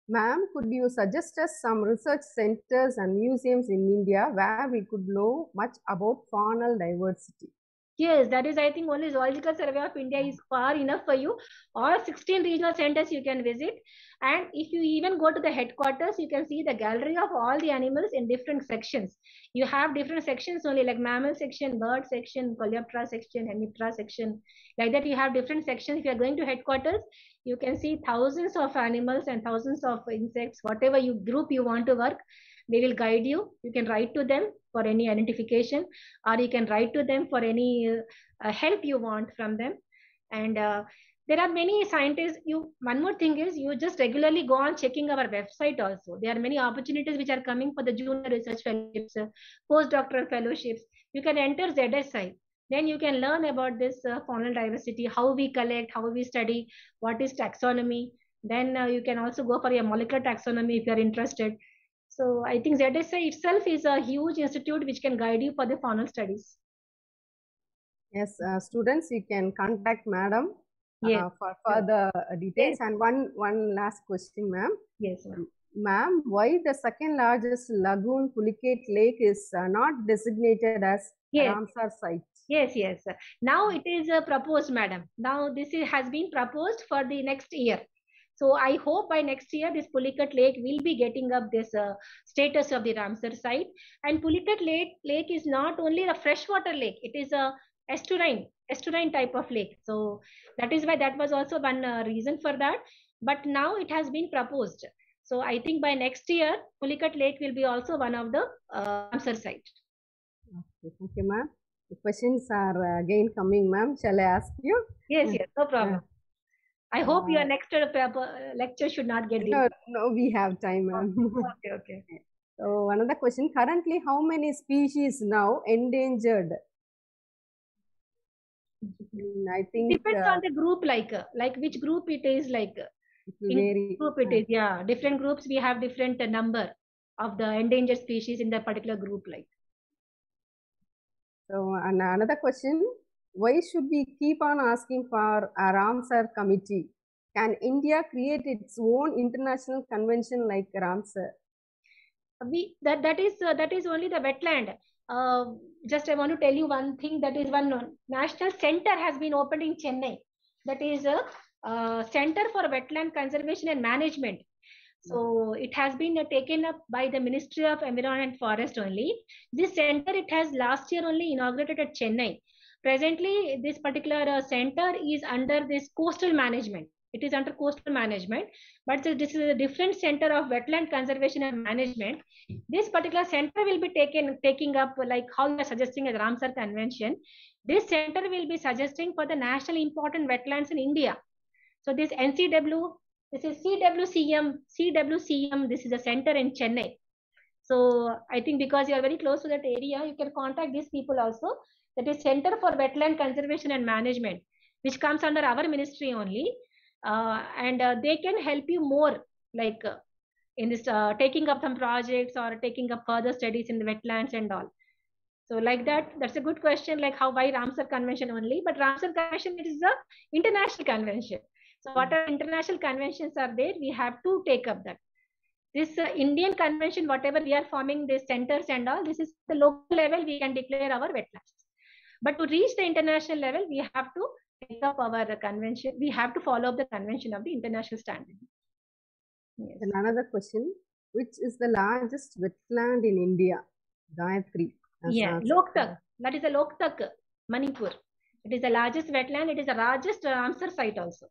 Ma'am, could you suggest us some research centers and museums in India where we could know much about faunal diversity? Yes, that is, I think, only Zoological Survey of India is far enough for you. All 16 regional centers you can visit. And if you even go to the headquarters, you can see the gallery of all the animals in different sections. You have different sections only, like mammal section, bird section, Coleoptera section, Hemiptera section. Like that, you have different sections. If you are going to headquarters, you can see thousands of animals and thousands of insects, whatever you group you want to work they will guide you. You can write to them for any identification or you can write to them for any uh, help you want from them. And uh, there are many scientists. You one more thing is you just regularly go on checking our website also. There are many opportunities which are coming for the junior research fellowships uh, postdoctoral fellowships. You can enter zsi then you can learn about this uh, faunal diversity how we collect how we study what is taxonomy. Then uh, you can also go for your molecular taxonomy if you are interested so I think ZSI itself is a huge institute which can guide you for the final studies. Yes, uh, students, you can contact madam Yes. uh, for further uh, details. And one one last question, ma'am. Yes, ma'am. Ma'am, why the second largest lagoon, Pulicat Lake, is uh, not designated as Yes. Ramsar site? Yes, yes. Now it is uh, proposed, madam. Now this is, has been proposed for the next year. So I hope by next year this Pulicat Lake will be getting up this uh, status of the Ramsar site. And Pulicat Lake Lake is not only a freshwater lake; it is a estuarine estuarine type of lake. So that is why that was also one uh, reason for that. But now it has been proposed. So I think by next year Pulicat Lake will be also one of the uh, Ramsar site. Okay, thank you, ma'am. The questions are uh, again coming, ma'am. Shall I ask you? Yes, yes, no problem. I hope your Uh, next uh, lecture should not get No, delayed. no, we have time, ma'am. Okay, okay. so another question. Currently, how many species now endangered? Mm, I think Depends uh, on the group, like uh, like which group it is, like uh, in vary. group it is. Yeah, different groups we have different uh, number of the endangered species in that particular group. Like So another question, why should we keep on asking for a Ramsar committee? Can India create its own international convention like Ramsar? we that that is uh, that is only the wetland. Uh, just I want to tell you one thing. That is one uh, national center has been opened in Chennai. That is a uh, center for wetland conservation and management. So it has been uh, taken up by the Ministry of Environment and Forest only. This center it has last year only inaugurated at Chennai. Presently, this particular uh, center is under this coastal management. It is under coastal management, but this is a different center of wetland conservation and management. This particular center will be taken taking up like how you are suggesting as Ramsar Convention. This center will be suggesting for the national important wetlands in India. So this NCW, this is CWCM, CWCM, this is a center in Chennai. So I think because you are very close to that area, you can contact these people also. That is Center for Wetland Conservation and Management, which comes under our ministry only. Uh, and uh, they can help you more like uh, in this uh, taking up some projects or taking up further studies in the wetlands and all. So like that, that's a good question. Like how why Ramsar Convention only? But Ramsar Convention it is a international convention. So what are international conventions are there? We have to take up that. this uh, Indian convention, whatever we are forming these centers and all, this is the local level we can declare our wetlands. But to reach the international level, we have to take up our uh, convention. We have to follow up the convention of the international standard. Yes. And another question, which is the largest wetland in India? Gayatri. Yeah. Loktak. That is a Loktak, Manipur. It is the largest wetland. It is the largest uh, Ramsar site also.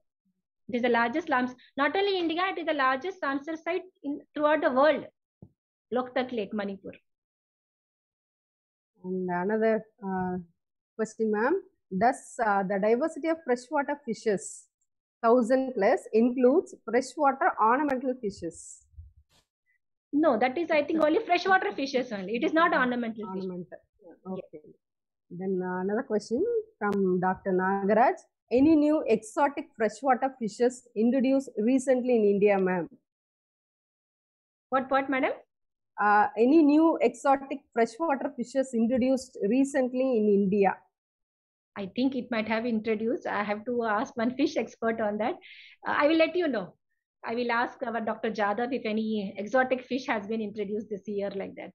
It is the largest Rams. Not only India, it is the largest Ramsar site in throughout the world. Loktak Lake, Manipur. And another uh, question, ma'am. Does uh, the diversity of freshwater fishes, thousand plus, includes freshwater ornamental fishes? No, that is I think only freshwater fishes only. It is not ornamental fish. Ornamental. Okay. Then uh, another question from Dr. Nagaraj. Any new exotic freshwater fishes introduced recently in India, ma'am? What what, madam? Uh, any new exotic freshwater fishes introduced recently in India? I think it might have introduced. I have to ask one fish expert on that. Uh, I will let you know. I will ask our Dr. Jadhav if any exotic fish has been introduced this year like that.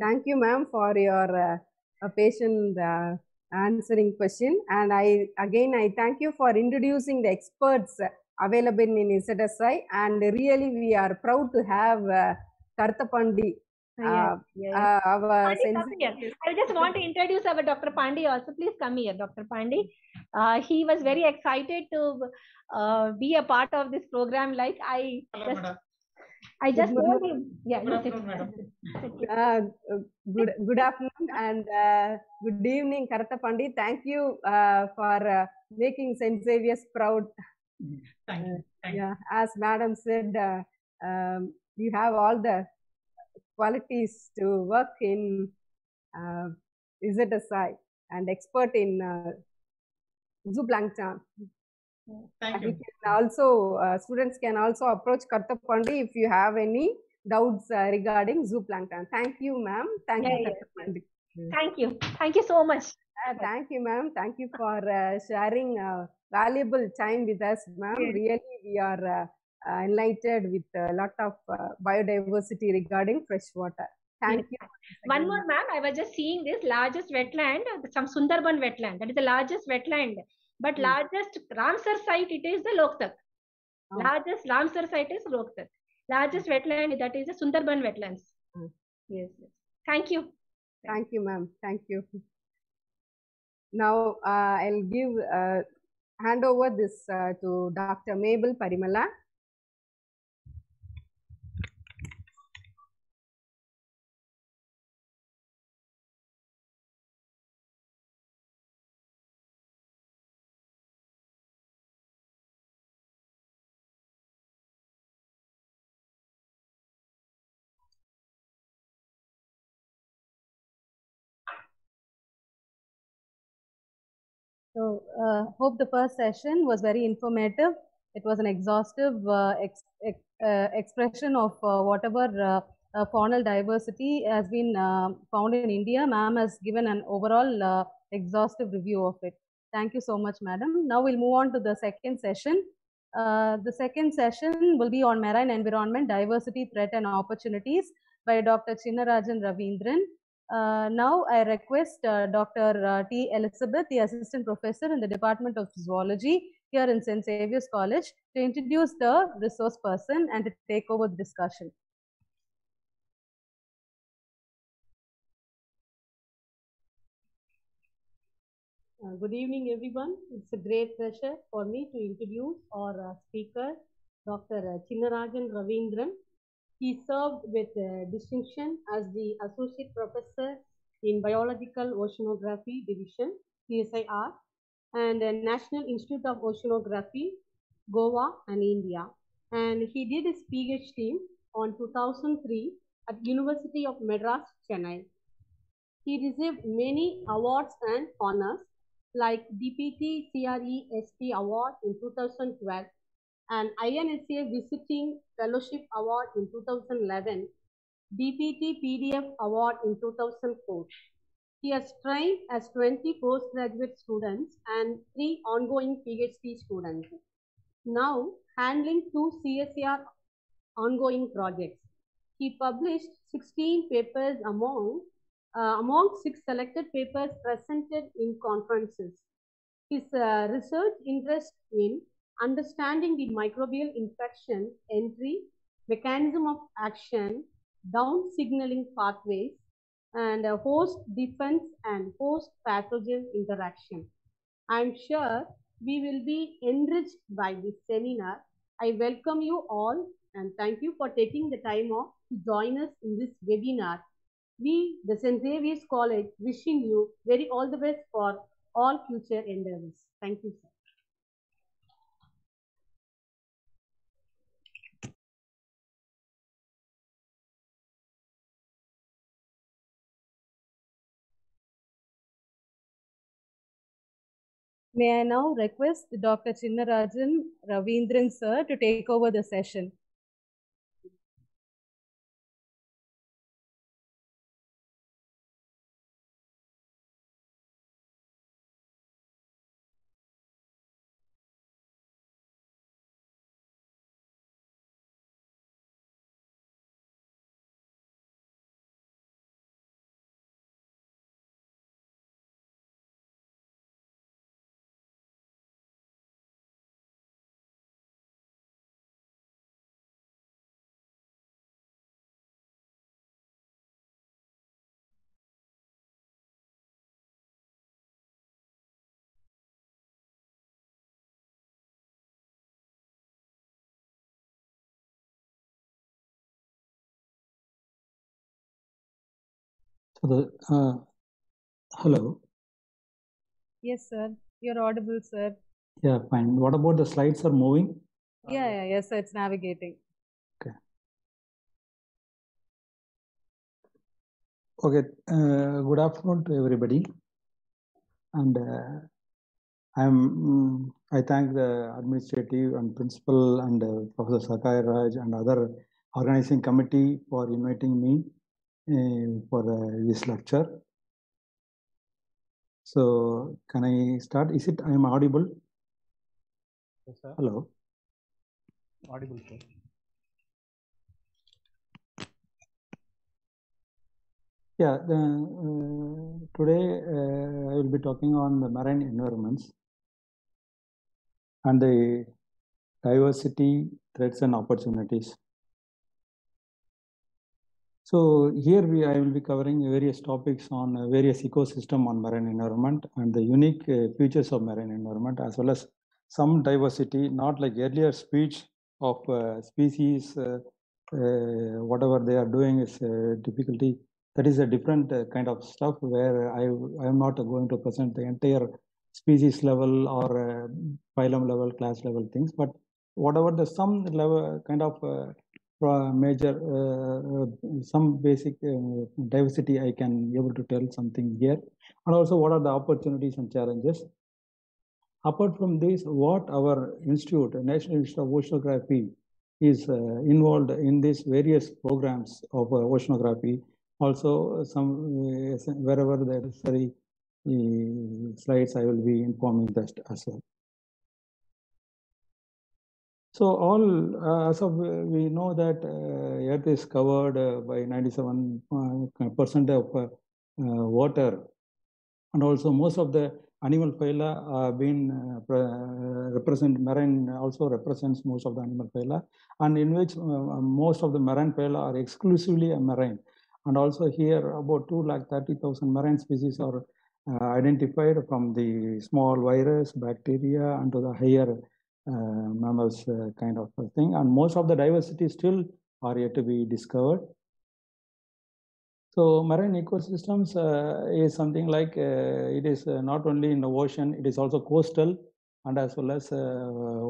Thank you, ma'am, for your uh, patient uh, answering question. And I again I thank you for introducing the experts available in ZSI. And really, we are proud to have uh, Karuthapandi, uh, uh, our Pandi, sensitive- I just want to introduce our Dr. Pandey also. Please come here, Dr. Pandey. Uh, he was very excited to uh, be a part of this program. Like I Hello, just, madam. I just Good told him. Yeah, Good afternoon, madam. Uh, uh, good, good afternoon and uh, good evening, Karuthapandi. Thank you uh, for uh, making St. Xavier's proud. Thank you. Thank you. Yeah, as Madam said, uh, um, you have all the qualities to work in uh, ZSI and expert in uh, zooplankton. Thank And you can also, uh, students can also approach Karuthapandi if you have any doubts uh, regarding zooplankton. Thank you, ma'am. Thank Yeah, you, yeah. Thank you. Thank you so much. Uh, thank you, ma'am. Thank you for uh, sharing uh, valuable time with us, ma'am. Really, we are uh, enlightened with a lot of uh, biodiversity regarding freshwater. Thank Yes. you. One more, ma'am. I was just seeing this largest wetland, uh, some Sundarban wetland. That is the largest wetland. But Hmm. largest Ramsar site, it is the Loktak. Oh. Largest Ramsar site is Loktak. Largest wetland, that is the Sundarban wetlands. Hmm. Yes, yes. Thank you. Thank you, ma'am. Thank you. Now, uh, I'll give uh, hand over this uh, to Dr. Mabel Parimala. So, uh, hope the first session was very informative. It was an exhaustive uh, ex- ex- uh, expression of uh, whatever uh, uh, faunal diversity has been found in India. Ma'am has given an overall exhaustive review of it. Thank you so much, madam. Now we'll move on to the second session. The second session will be on marine environment, diversity, threat, and opportunities by Dr. Chinnarajan Ravindran. Uh, now I request uh, Dr. Uh, T. Elizabeth, the Assistant Professor in the Department of Zoology here in St. Xavier's College, to introduce the resource person and to take over the discussion. Uh, good evening, everyone. It's a great pleasure for me to introduce our uh, speaker, Dr. Chinnarajan Ravindran. He served with uh, distinction as the Associate Professor in Biological Oceanography Division, CSIR, and National Institute of Oceanography, Goa and India. And he did his PhD on 2003 at University of Madras, Chennai. He received many awards and honors like DBT CREST Award in 2012 and INSA Visiting Fellowship Award in 2011, DBT PDF Award in 2004. He has trained as 20 postgraduate students and three ongoing PhD students. Now, handling two CSR ongoing projects. He published 16 papers among, uh, among six selected papers presented in conferences. His uh, research interest in understanding the microbial infection entry, mechanism of action, down signaling pathways, and uh, host defense and host pathogen interaction. I'm sure we will be enriched by this seminar. I welcome you all and thank you for taking the time off to join us in this webinar. We, the St. Xavier's College, wishing you very all the best for all future endeavors. Thank you, sir. May I now request Dr. Chinnarajan Ravindran sir to take over the session. Uh, hello. Yes, sir. You're audible, sir. Yeah, fine. What about the slides are moving? Yeah, yeah, yes, sir. It's navigating. Okay. Uh, good afternoon to everybody. And uh, I'm mm, I thank the administrative and principal and uh, Professor Sakai Raj and other organizing committee for inviting me for uh, this lecture. So can I start? Is it I am audible? Yes, sir. Hello. Audible, sir. Yeah, the, uh, today uh, I will be talking on the marine environments and the diversity, threats and opportunities. So here we, I will be covering various topics on uh, various ecosystem on marine environment and the unique uh, features of marine environment as well as some diversity, not like earlier speech of uh, species, uh, uh, whatever they are doing is uh, difficulty. That is a different kind of stuff where I I am not going to present the entire species level or phylum level, class level things, but whatever the some level kind of major uh, uh, some basic uh, diversity I can able to tell something here, and also what are the opportunities and challenges. Apart from this, what our institute, National Institute of Oceanography, is uh, involved in these various programs of oceanography. Also some wherever the necessary uh, slides i will be informing that as well so all uh, as of uh, we know that uh, earth is covered by 97 uh, percent of water. And also most of the animal phyla are been uh, pre- represent marine also represents most of the animal phyla. And in which uh, most of the marine phyla are exclusively a marine. And also here about 2 lakh 30,000 marine species are uh, identified from the small virus, bacteria, and to the higher mammals uh, kind of thing. And most of the diversity still are yet to be discovered. So marine ecosystems uh, is something like uh, it is uh, not only in the ocean, it is also coastal and as well as uh,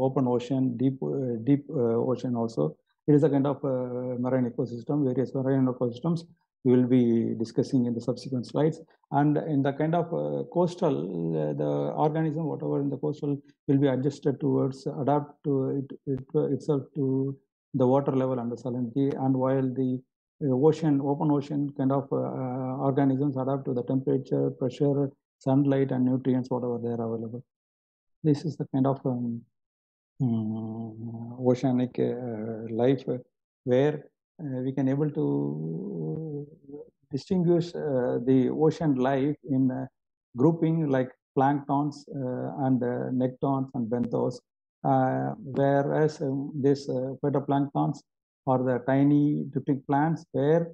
open ocean, deep uh, deep uh, ocean also. It is a kind of uh, marine ecosystem, various marine ecosystems we will be discussing in the subsequent slides. And in the kind of uh, coastal, uh, the organism, whatever in the coastal, will be adjusted towards adapt to it, it itself to the water level and the salinity. And while the uh, ocean, open ocean kind of uh, organisms adapt to the temperature, pressure, sunlight, and nutrients, whatever they are available. This is the kind of um, um, oceanic uh, life where uh, we can able to distinguish uh, the ocean life in uh, grouping like planktons uh, and nectons and benthos, whereas um, this uh, phytoplanktons are the tiny drifting plants where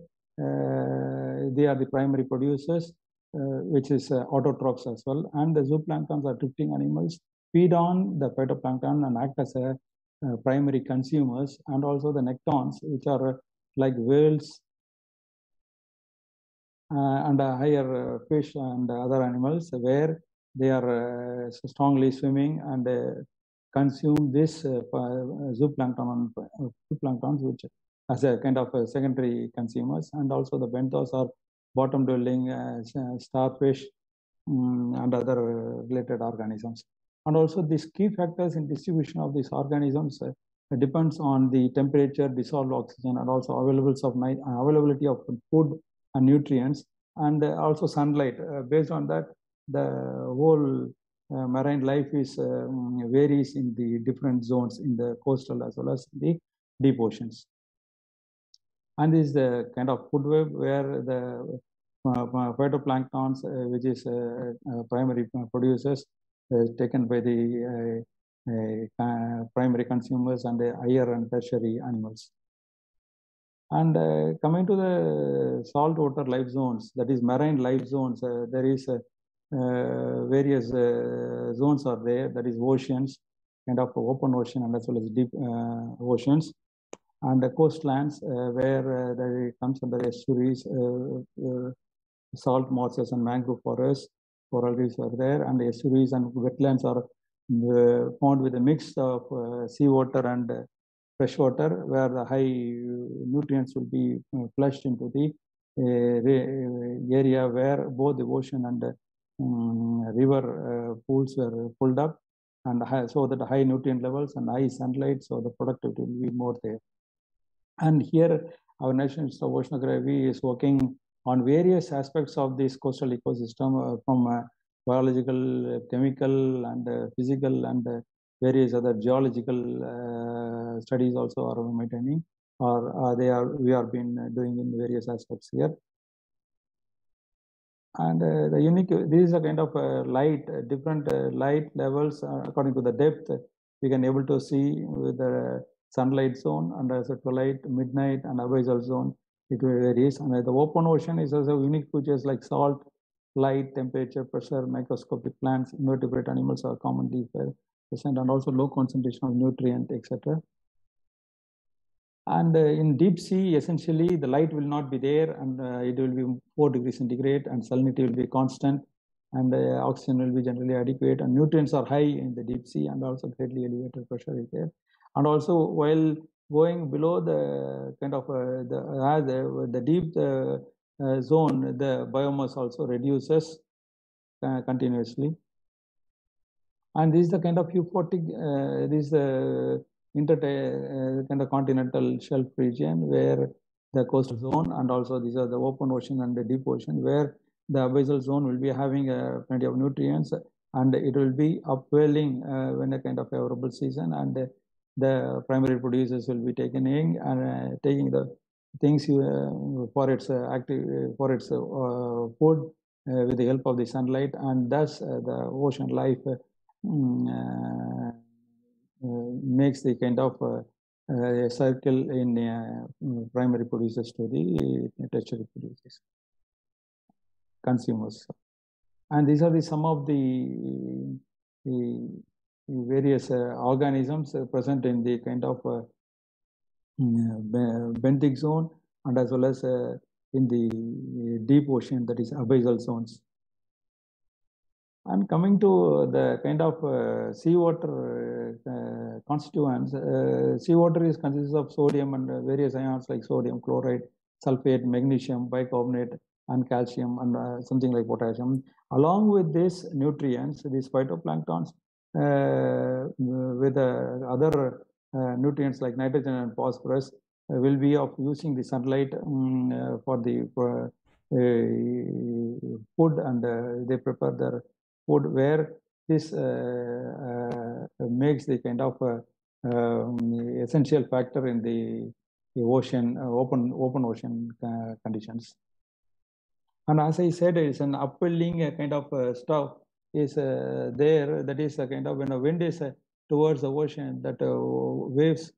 they are the primary producers, which is autotrophs as well. And the zooplanktons are drifting animals, feed on the phytoplankton and act as a uh, primary consumers, and also the nectons, which are like whales and uh, higher uh, fish and other animals, where they are uh, strongly swimming and uh, consume this uh, zooplankton and uh, zooplankton, which as a kind of uh, secondary consumers, and also the benthos are bottom dwelling uh, starfish um, and other uh, related organisms. And also these key factors in distribution of these organisms uh, depends on the temperature, dissolved oxygen, and also availability of availability of food and nutrients, and uh, also sunlight. Uh, based on that, the whole uh, marine life is um, varies in the different zones in the coastal as well as the deep oceans. And this is the kind of food web where the phytoplanktons, uh, which is uh, primary producers, uh, taken by the primary consumers and the higher and tertiary animals. And uh, coming to the saltwater life zones, that is marine life zones, uh, there is uh, uh, various uh, zones are there. That is oceans, kind of open ocean and as well as deep uh, oceans, and the coastlands where there comes under estuaries, salt marshes and mangrove forests, coral reefs are there, and estuaries and wetlands are found with a mix of seawater and fresh water, where the high nutrients will be uh, flushed into the uh, area where both the ocean and um, river uh, pools were pulled up, and high, so that high nutrient levels and high sunlight, so the productivity will be more there. And here, our National Institute of Oceanography is working on various aspects of this coastal ecosystem uh, from uh, biological, uh, chemical, and uh, physical, and uh, various other geological uh, studies also are maintaining, or uh, they are we are been uh, doing in various aspects here. And uh, the unique, this is a kind of uh, light, uh, different uh, light levels uh, according to the depth. We can able to see with the sunlight zone a twilight, midnight, and abyssal zone. It varies. And the open ocean is also unique features like salt, light, temperature, pressure, microscopic plants, invertebrate animals are commonly present, and also low concentration of nutrient, etc. And uh, in deep sea, essentially, the light will not be there, and uh, it will be four degrees centigrade, and salinity will be constant, and uh, oxygen will be generally adequate, and nutrients are high in the deep sea, and also greatly elevated pressure is there. And also, while going below the kind of uh, the uh, the, the deep uh, zone, the biomass also reduces continuously. And this is the kind of euphotic, uh, this is the inter uh, kind of continental shelf region where the coastal zone and also these are the open ocean and the deep ocean where the abyssal zone will be having uh, plenty of nutrients and it will be upwelling uh, when a kind of favorable season and uh, the primary producers will be taking in and uh, taking the things uh, for its uh, active for its uh, food uh, with the help of the sunlight and thus uh, the ocean life uh, uh, uh, makes the kind of uh, uh, circle in uh, mm, primary producers to the tertiary producers, consumers. And these are the some of the, the various uh, organisms uh, present in the kind of uh, mm, benthic zone and as well as uh, in the deep ocean, that is abyssal zones. And coming to the kind of uh, seawater uh, constituents, uh, seawater is consists of sodium and uh, various ions like sodium, chloride, sulfate, magnesium, bicarbonate, and calcium, and uh, something like potassium. Along with these nutrients, these phytoplanktons, uh, with uh, other uh, nutrients like nitrogen and phosphorus, uh, will be of using the sunlight um, uh, for the uh, food, and uh, they prepare their food where this uh, uh, makes the kind of uh, um, essential factor in the the ocean, open open ocean conditions. And as I said, it's an upwelling kind of stuff is there. That is a kind of when a wind is towards the ocean, that waves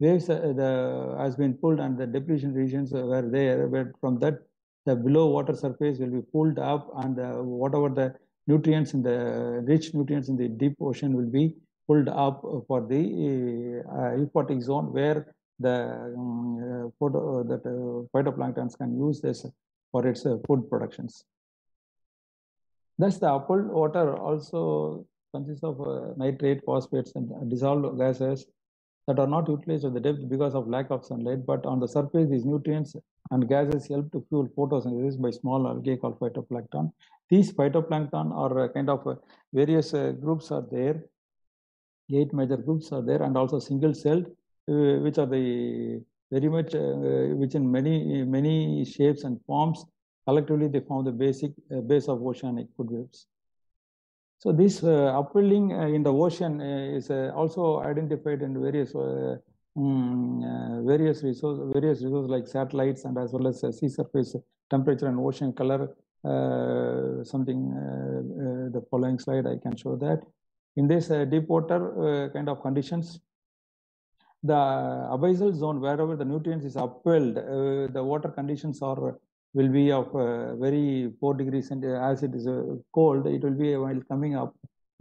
waves uh, the has been pulled and the depletion regions were there. But from that, the below water surface will be pulled up, and uh, whatever the nutrients in the rich nutrients in the deep ocean will be pulled up for the uh, euphotic zone where the um, uh, photo, that uh, phytoplanktons can use this for its uh, food productions. Thus, the upwelled water also consists of uh, nitrate, phosphates, and dissolved gases that are not utilized at the depth because of lack of sunlight. But on the surface, these nutrients and gases help to fuel photosynthesis by small algae called phytoplankton. These phytoplankton are uh, kind of uh, various uh, groups are there. Eight major groups are there, and also single-celled, uh, which are the very much, which in many many shapes and forms. Collectively, they form the basic base of oceanic food webs. So this uh, upwelling uh, in the ocean uh, is also identified in various uh, various resources, various resources like satellites and as well as sea surface temperature and ocean color. Something the following slide I can show that. In this uh, deep water uh, kind of conditions, the abyssal zone wherever the nutrients is upwelled, uh, the water conditions are will be of uh, very 4 degrees and as it is uh, cold it will be while coming up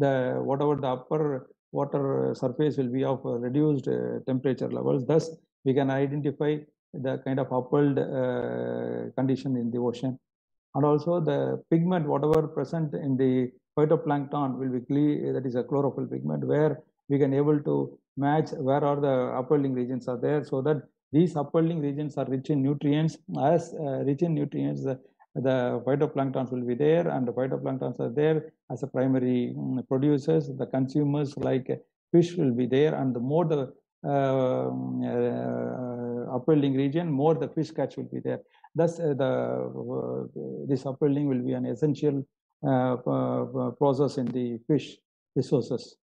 the whatever the upper water surface will be of reduced uh, temperature levels. Thus we can identify the kind of upwelled uh, condition in the ocean. And also the pigment whatever present in the phytoplankton will be clear that is a chlorophyll pigment where we can able to match where are the upwelling regions are there so that these upwelling regions are rich in nutrients. As uh, rich in nutrients, the, the phytoplanktons will be there, and the phytoplanktons are there as a primary mm, producers. The consumers like fish will be there, and the more the uh, uh, upwelling region, more the fish catch will be there. Thus, uh, the this upwelling will be an essential process in the fish resources.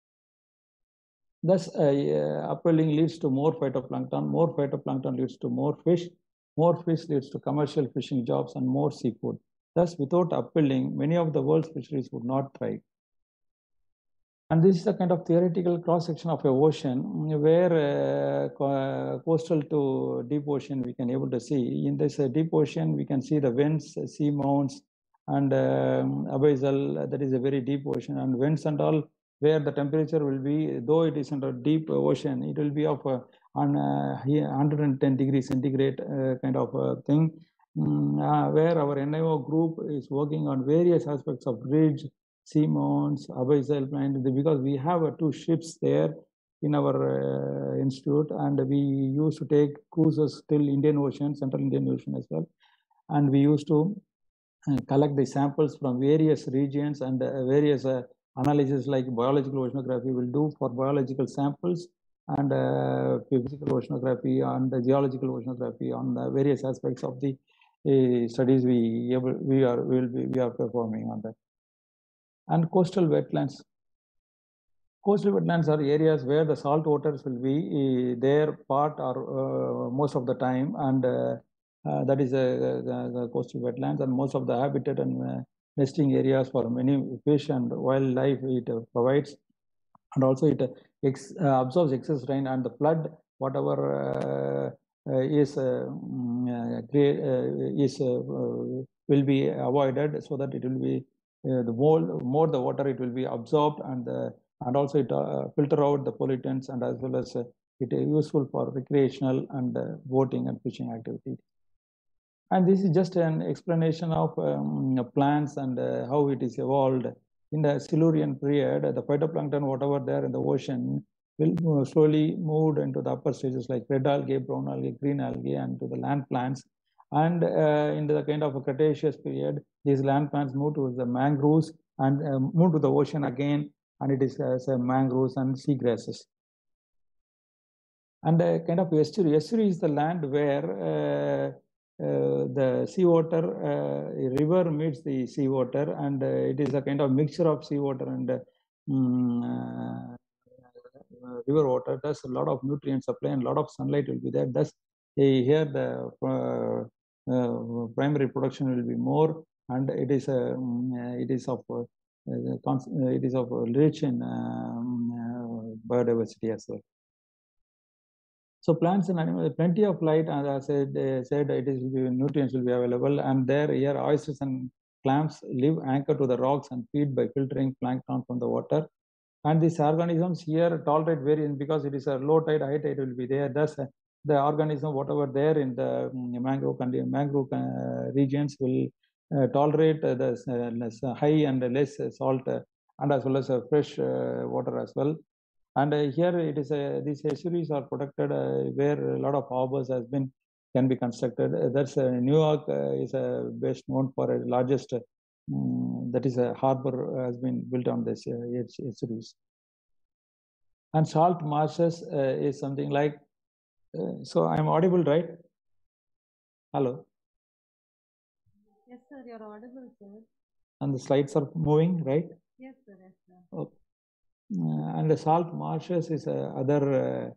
Thus, upwelling leads to more phytoplankton, more phytoplankton leads to more fish, more fish leads to commercial fishing jobs and more seafood. Thus, without upwelling, many of the world's fisheries would not thrive. And this is a kind of theoretical cross section of a ocean where uh, co coastal to deep ocean we can able to see. In this uh, deep ocean, we can see the vents, sea mounts, and um, abyssal, that is a very deep ocean, and vents and all where the temperature will be, though it is under deep ocean, it will be of uh, on uh, 110 degrees centigrade uh, kind of uh, thing, mm, where our NIO group is working on various aspects of ridge, sea mounts, abyssal plain, because we have two ships there in our institute, and we used to take cruises till Indian Ocean, Central Indian Ocean as well, and we used to collect the samples from various regions and various analysis like biological oceanography will do for biological samples and uh, physical oceanography and geological oceanography on the various aspects of the uh, studies we able, we are will be we are performing on that. And coastal wetlands. Coastal wetlands are areas where the salt waters will be uh, their part or most of the time and that is the, the coastal wetlands and most of the habitat and nesting areas for many fish and wildlife. It provides and also it ex, uh, absorbs excess rain and the flood whatever uh, uh, is uh, mm, uh, create, uh, is will be avoided so that it will be the more more the water it will be absorbed and and also it filter out the pollutants and as well as it is useful for recreational and boating and fishing activities and this is just an explanation of um, plants and uh, how it is evolved. In the Silurian period, the phytoplankton, whatever there in the ocean, will slowly move into the upper stages like red algae, brown algae, green algae, and to the land plants. And uh, in the kind of a Cretaceous period, these land plants move to the mangroves and uh, move to the ocean again, and it is as mangroves and seagrasses. And a kind of estuary. Estuary is the land where uh, the seawater uh, river meets the seawater and uh, it is a kind of mixture of seawater and um, river water. Thus, a lot of nutrient supply and a lot of sunlight will be there. Thus, here the uh, uh, primary production will be more, and it is a it is of uh, uh, uh, it is of uh, rich in um, uh, biodiversity as well. So plants and animals, plenty of light, as I said, uh, said it is nutrients will be available, and there here oysters and clams live anchored to the rocks and feed by filtering plankton from the water. And these organisms here tolerate variance because it is a low tide, high tide will be there. Thus, uh, the organism, whatever there in the mm, mangrove mangrove uh, regions, will tolerate the high and less salt, and as well as fresh water as well. And uh, here it is a, these estuaries are protected uh, where a lot of harbors has been can be constructed. Uh, that's uh, New York uh, is uh, best known for a largest uh, mm, that is a harbor has been built on this uh, estu- estuaries. And salt marshes uh, is something like uh, so. I'm audible, right? Hello, Yes, sir, you're audible, sir. and the slides are moving, right? Yes, sir, yes, sir. Okay. Uh, and the salt marshes is uh, other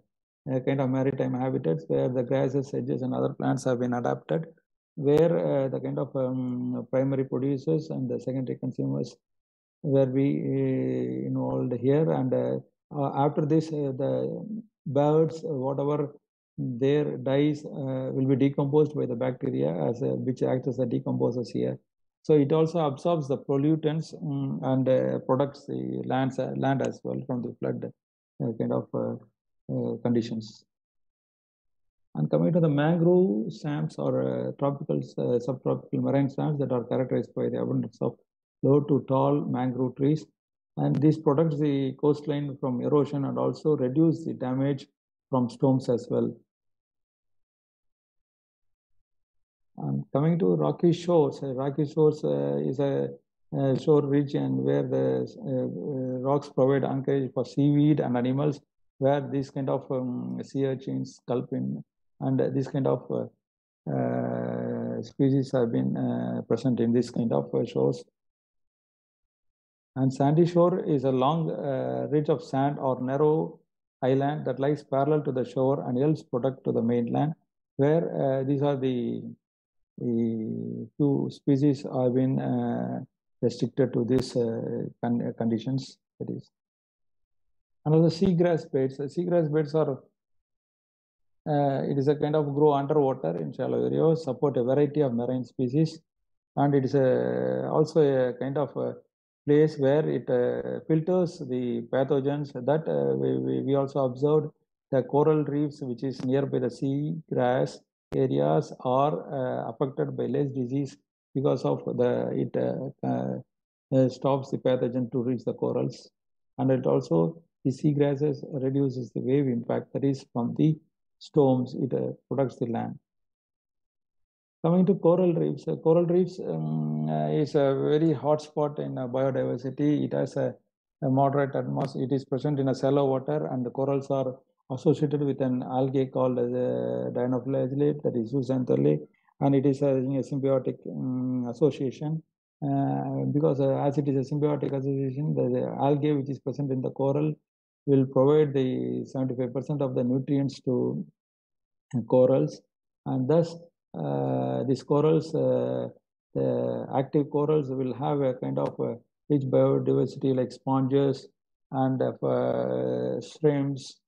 uh, uh, kind of maritime habitats where the grasses, sedges, and other plants have been adapted, where uh, the kind of um, primary producers and the secondary consumers were uh, involved here. And uh, uh, after this, uh, the birds, uh, whatever their dyes uh, will be decomposed by the bacteria as a, which acts as a decomposers here. So it also absorbs the pollutants mm, and uh, protects the lands, uh, land as well from the flood uh, kind of uh, uh, conditions. And coming to the mangrove swamps or tropical, subtropical marine swamps that are characterized by the abundance of low to tall mangrove trees. And this protects the coastline from erosion and also reduce the damage from storms as well. And coming to rocky shores, uh, rocky shores uh, is a, shore region where the uh, rocks provide anchorage for seaweed and animals, where these kind of um, sea urchins, sculpin, and this kind of species have been present in this kind of shores. And sandy shore is a long uh, ridge of sand or narrow island that lies parallel to the shore and helps protect to the mainland, where uh, these are the few species have been uh, restricted to these uh, con- conditions. That is, another seagrass beds. The seagrass beds are uh, it is a kind of grow underwater in shallow areas, support a variety of marine species, and it is a, also a kind of a place where it uh, filters the pathogens that uh, we, we, we also observed the coral reefs which is nearby the sea grass areas are uh, affected by less disease because of the it uh, uh, stops the pathogen to reach the corals. And it also the seagrasses reduces the wave impact that is from the storms it protects the land. Coming to coral reefs uh, coral reefs um, uh, is a very hot spot in uh, biodiversity. It has a, a moderate atmosphere it is present in a shallow water and the corals are associated with an algae called as a dinoflagellate that is zooxanthellae and it is a, a symbiotic um, association. Uh, because uh, as it is a symbiotic association the, algae which is present in the coral will provide the 75% of the nutrients to uh, corals. And thus uh, these corals uh, the active corals will have a kind of a rich biodiversity like sponges and uh, shrimps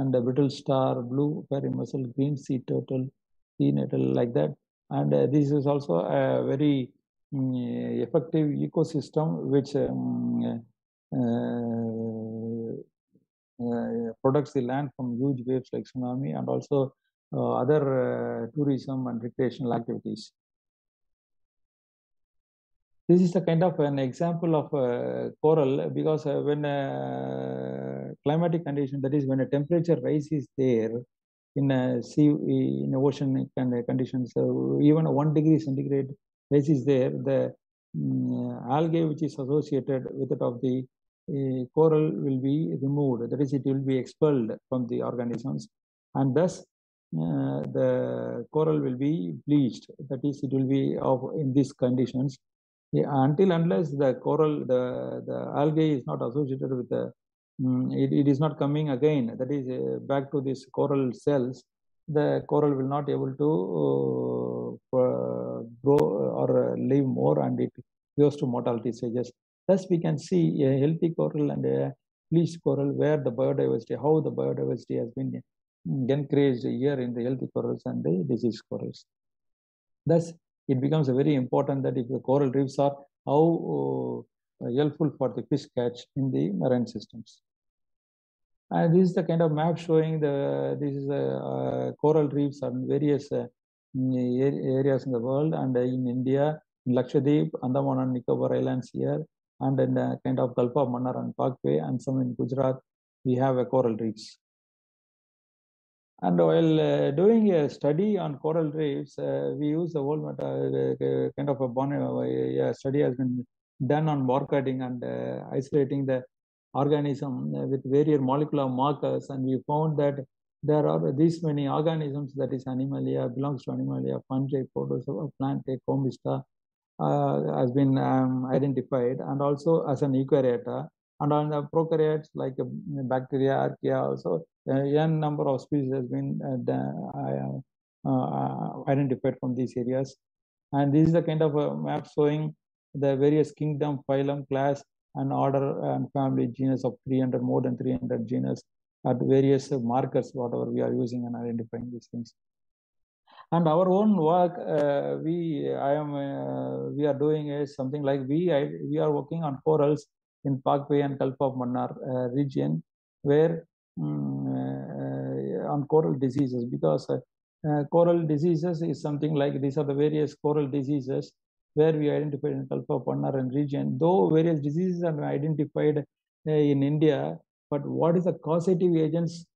and a brittle star, blue fairy mussel, green sea turtle, sea nettle, like that. And uh, this is also a very mm, effective ecosystem which um, uh, uh, protects the land from huge waves like tsunami and also uh, other uh, tourism and recreational activities. This is a kind of an example of a coral because uh, when climatic condition, that is when a temperature rise is there in a sea, in a ocean conditions, so even a one degree centigrade rise is there, the um, algae which is associated with it of the uh, coral will be removed. That is, it will be expelled from the organisms, and thus uh, the coral will be bleached. That is, it will be of in these conditions yeah, until unless the coral, the, the algae is not associated with the it, it is not coming again. That is uh, back to this coral cells. The coral will not able to uh, grow or live more, and it goes to mortality stages. Thus, we can see a healthy coral and a bleached coral where the biodiversity, how the biodiversity has been mm, increased here in the healthy corals and the diseased corals. Thus, it becomes very important that if the coral reefs are how uh, helpful for the fish catch in the marine systems. And this is the kind of map showing the this is a uh, coral reefs on various uh, mm, areas in the world and in India, in Lakshadweep, Andaman and Nicobar Islands here, and in the kind of Gulf of Mannar and Palk Bay, and some in Gujarat, we have a coral reefs. And while uh, doing a study on coral reefs, uh, we use the whole uh, kind of a, bon- a study has been done on marketing and uh, isolating the organism with various molecular markers, and we found that there are these many organisms that is animalia, belongs to animalia, fungi, protozoa, plant, chromista, uh, has been um, identified, and also as an eukaryota. And on the prokaryotes like uh, bacteria, archaea, also uh, n number of species has been uh, uh, uh, identified from these areas. And this is the kind of a map showing the various kingdom, phylum, class, and order and family genus of 300, more than 300 genus at various markers, whatever we are using and identifying these things. And our own work, uh, we I am uh, we are doing is something like we I, we are working on corals in Palk Bay and Gulf of Mannar uh, region, where um, on coral diseases because uh, uh, coral diseases is something like these are the various coral diseases where we identified in Mannar and region. Though various diseases are identified uh, in India, but what is the causative agents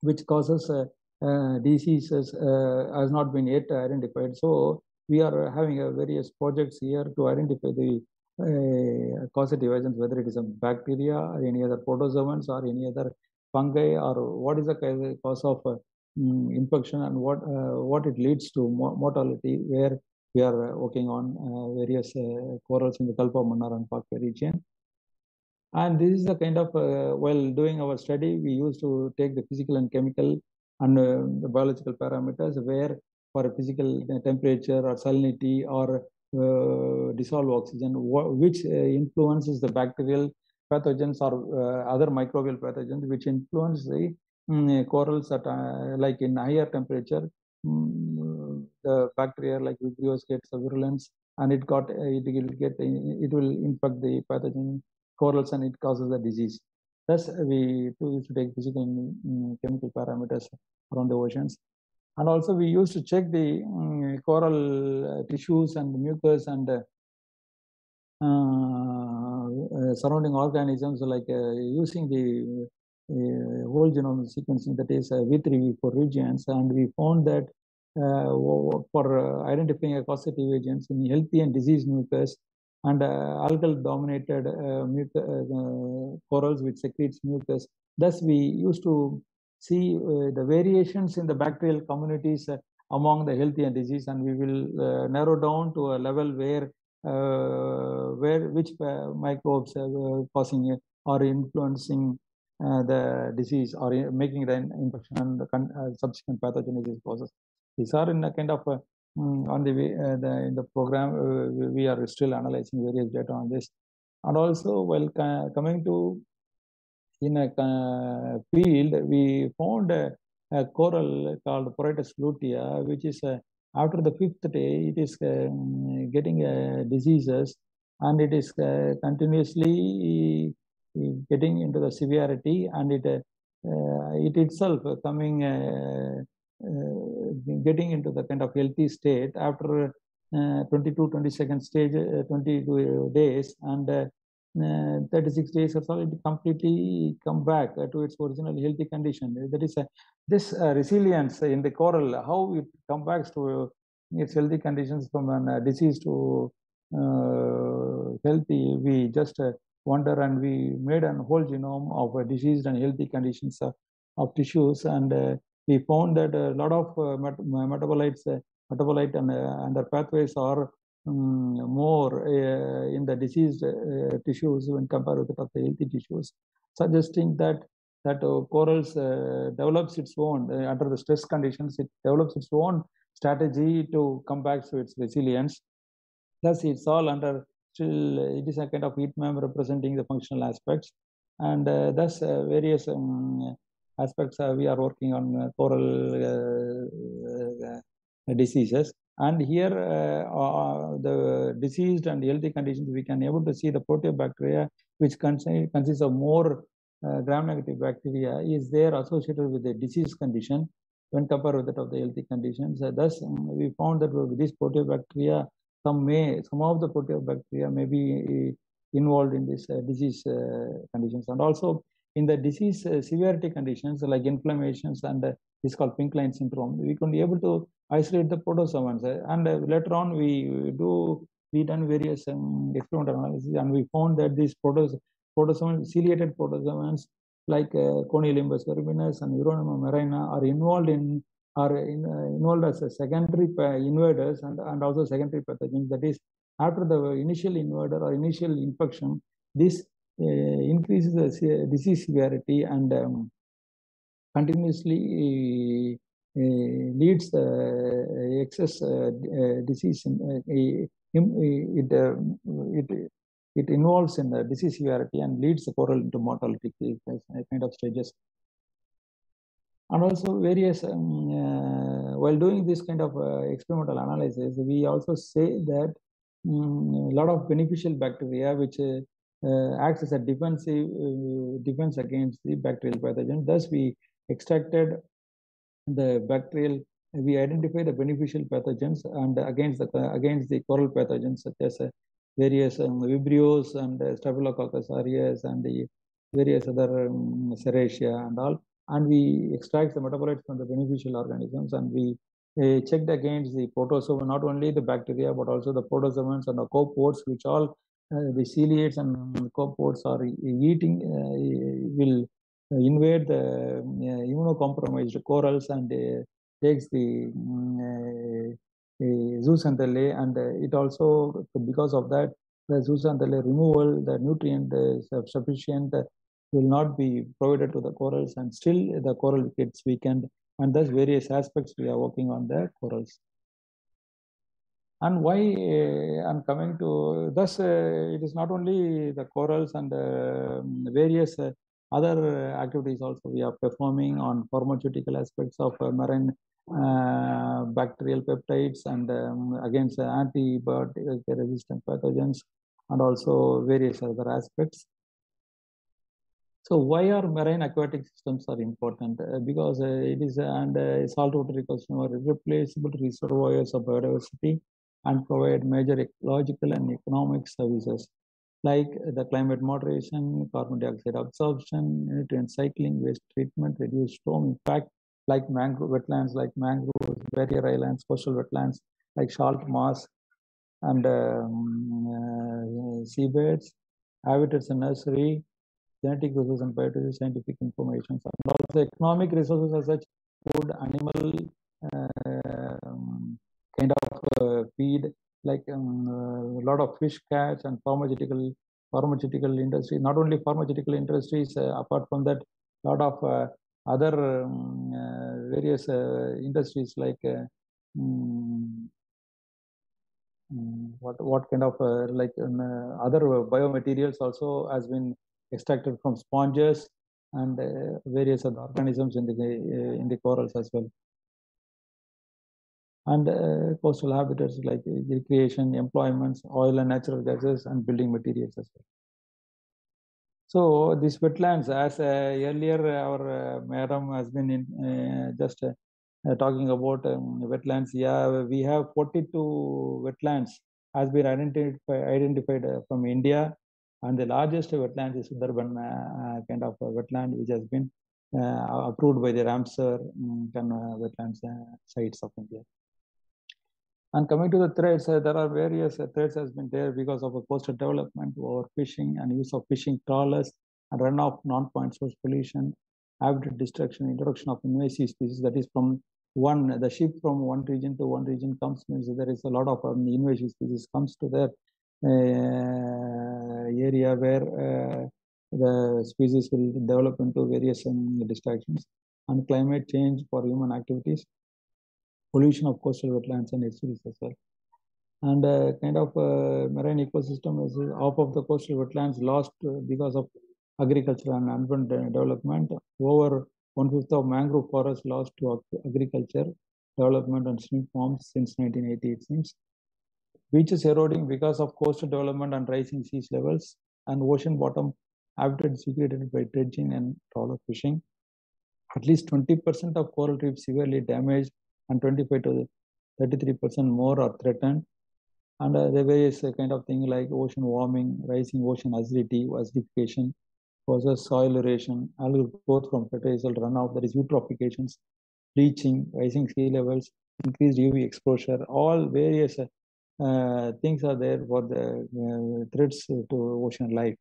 which causes uh, diseases uh, has not been yet identified. So we are having various projects here to identify the uh, causative agents, whether it is a bacteria or any other protozoans or any other fungi or what is the cause of mm, infection and what what it leads to mortality where we are uh, working on uh, various uh, corals in the Gulf of Mannar and Palk Bay region. And this is the kind of, uh, while doing our study, we used to take the physical and chemical and uh, the biological parameters where for physical uh, temperature or salinity or uh, dissolved oxygen, which uh, influences the bacterial pathogens or uh, other microbial pathogens, which influence the mm, corals at uh, like in higher temperature, the bacteria like Vibrios gets a virulence and it got it will get it will infect the pathogen corals and it causes the disease. Thus, we used to take physical and mm, chemical parameters around the oceans. And also, we used to check the mm, coral uh, tissues and mucus and uh, uh, surrounding organisms, like uh, using the uh, whole genome sequencing, that is uh, V3, V4 regions, and we found that uh, for uh, identifying causative agents in healthy and diseased mucus and uh, algal dominated uh, uh, corals which secretes mucus. Thus, we used to see uh, the variations in the bacterial communities uh, among the healthy and disease, and we will uh, narrow down to a level where uh, where which uh, microbes are causing or influencing uh, the disease or making the infection and the uh, subsequent pathogenesis process. These are in a kind of a, mm, on the way uh, the in the program uh, we- are still analyzing various data on this, and also while co- coming to in a uh, field we found a, a coral called Porites lutea, which is uh, after the fifth day it is um, getting uh, diseases. And it is uh, continuously uh, getting into the severity. And it uh, uh, it itself coming uh, uh, getting into the kind of healthy state after uh, 22 22nd stage uh, 22 days and uh, uh, 36 days or so it completely come back uh, to its original healthy condition. That is uh, this uh, resilience in the coral how it comes back to its healthy conditions from a uh, disease to uh, healthy we just uh, wonder and we made a whole genome of uh, diseased and healthy conditions of, tissues and uh, we found that a lot of uh, met- metabolites uh, metabolite and, uh, and their pathways are um, more in the diseased tissues when compared with the healthy tissues suggesting that that corals develops its own under the stress conditions. It develops its own strategy to come back to its resilience. Thus, it's all under still. It is a kind of heat map representing the functional aspects, and uh, thus uh, various um, aspects uh, we are working on uh, coral uh, diseases. And here, the diseased and healthy conditions, we can able to see the proteobacteria, which consist, consists of more gram-negative bacteria, is there associated with the disease condition when compared with that of the healthy conditions. Uh, thus, um, we found that with these proteobacteria, some may, some of the proteobacteria may be involved in this uh, disease conditions, and also in the disease uh, severity conditions like inflammations and uh, this called pink line syndrome, we can be able to isolate the protozoans. Uh, and uh, later on, we do we done various um, experimental analysis, and we found that these protos protozoans, ciliated protozoans like uh, Cohnilembus verminus and Uronema marina are involved in are in, uh, involved as a secondary invaders and, and also secondary pathogens. That is, after the initial invader or initial infection, this uh, increases the disease severity and um, continuously uh, leads the excess uh, disease. In, it, it, it involves in the disease severity and leads the coral into mortality kind of stages. And also various, um, uh, while doing this kind of uh, experimental analysis, we also say that um, a lot of beneficial bacteria which uh, uh, acts as a defensive uh, defense against the bacterial pathogen. Thus, we extracted the bacterial. We identify the beneficial pathogens and against the against the coral pathogens such as uh, various um, Vibrios and uh, Staphylococcus aureus and the various other um, Serratia and all. And we extract the metabolites from the beneficial organisms and we uh, checked against the protozoa, not only the bacteria, but also the protozoans and the copepods, which all uh, Uh, the ciliates and um, copepods are eating, uh, will invade the um, uh, immunocompromised corals and uh, takes the um, uh, zooxanthellae and it also because of that the zooxanthellae removal the nutrient sufficient will not be provided to the corals and still the coral gets weakened and thus various aspects we are working on the corals and why uh, i'm coming to thus uh, it is not only the corals and uh, various other activities also we are performing on pharmaceutical aspects of marine uh, bacterial peptides and um, against antibiotic resistant pathogens and also various other aspects. So why are marine aquatic systems are important? Uh, because uh, it is and saltwater ecosystem are irreplaceable reservoirs of biodiversity and provide major ecological and economic services like the climate moderation, carbon dioxide absorption, nutrient cycling, waste treatment, reduced storm impact, like mangrove wetlands, like mangroves, barrier islands, coastal wetlands, like salt marsh and um, uh, seabeds, habitats and nursery, genetic resources and biodiversity, scientific information, and also economic resources as such, food, animal uh, kind of uh, feed, like um, a lot of fish catch and pharmaceutical pharmaceutical industry. Not only pharmaceutical industries, apart from that, a lot of other um, uh, various uh, industries like um, what what kind of like other biomaterials also has been extracted from sponges and various other organisms in the in the corals as well and uh, coastal habitats like recreation, employments, oil and natural gases, and building materials as well. So these wetlands, as uh, earlier our uh, madam has been in, just talking about um, wetlands, yeah, we have 42 wetlands has been identified identified from India, and the largest wetland is Sundarban kind of wetland, which has been approved by the Ramsar um, wetlands sites of India. And coming to the threats, uh, there are various uh, threats has been there because of a coastal development, overfishing and use of fishing trawlers and runoff non-point source pollution, habitat destruction, introduction of invasive species. That is from one, the ship from one region to one region comes means there is a lot of um, invasive species comes to that uh, area where the species will develop into various um, distractions and climate change for human activities, pollution of coastal wetlands and estuaries as well. And uh, kind of uh, marine ecosystem is half of the coastal wetlands lost uh, because of agriculture and urban development. Over one fifth of mangrove forest lost to agriculture, development and shrimp farms since 1980, it seems. Beaches eroding because of coastal development and rising sea levels, and ocean bottom habitat degraded by dredging and trawler fishing. At least 20% of coral reefs severely damaged, and 25 to 33% more are threatened. And uh, there various uh, kind of thing like ocean warming, rising ocean acidity, acidification, causes soil erosion, algal growth from fertilizer runoff, that is eutrophications, bleaching, rising sea levels, increased UV exposure, all various uh, things are there for the uh, threats to ocean life.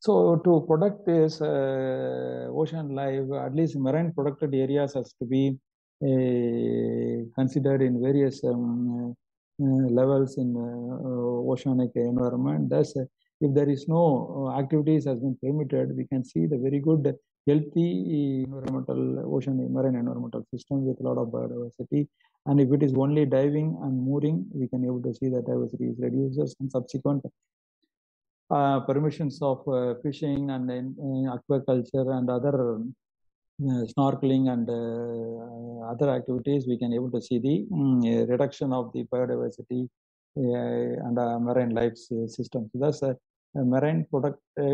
So to protect this uh, ocean life, at least marine protected areas has to be uh, considered in various um, uh, levels in uh, oceanic environment. Thus, if there is no uh, activities has been permitted, we can see the very good healthy environmental ocean marine environmental system with a lot of biodiversity. And if it is only diving and mooring, we can able to see that diversity is reduces and subsequent uh, permissions of uh, fishing and uh, aquaculture and other uh, snorkeling and uh, other activities, we can able to see the um, reduction of the biodiversity uh, and uh, marine life system. So thus, uh, marine product, uh,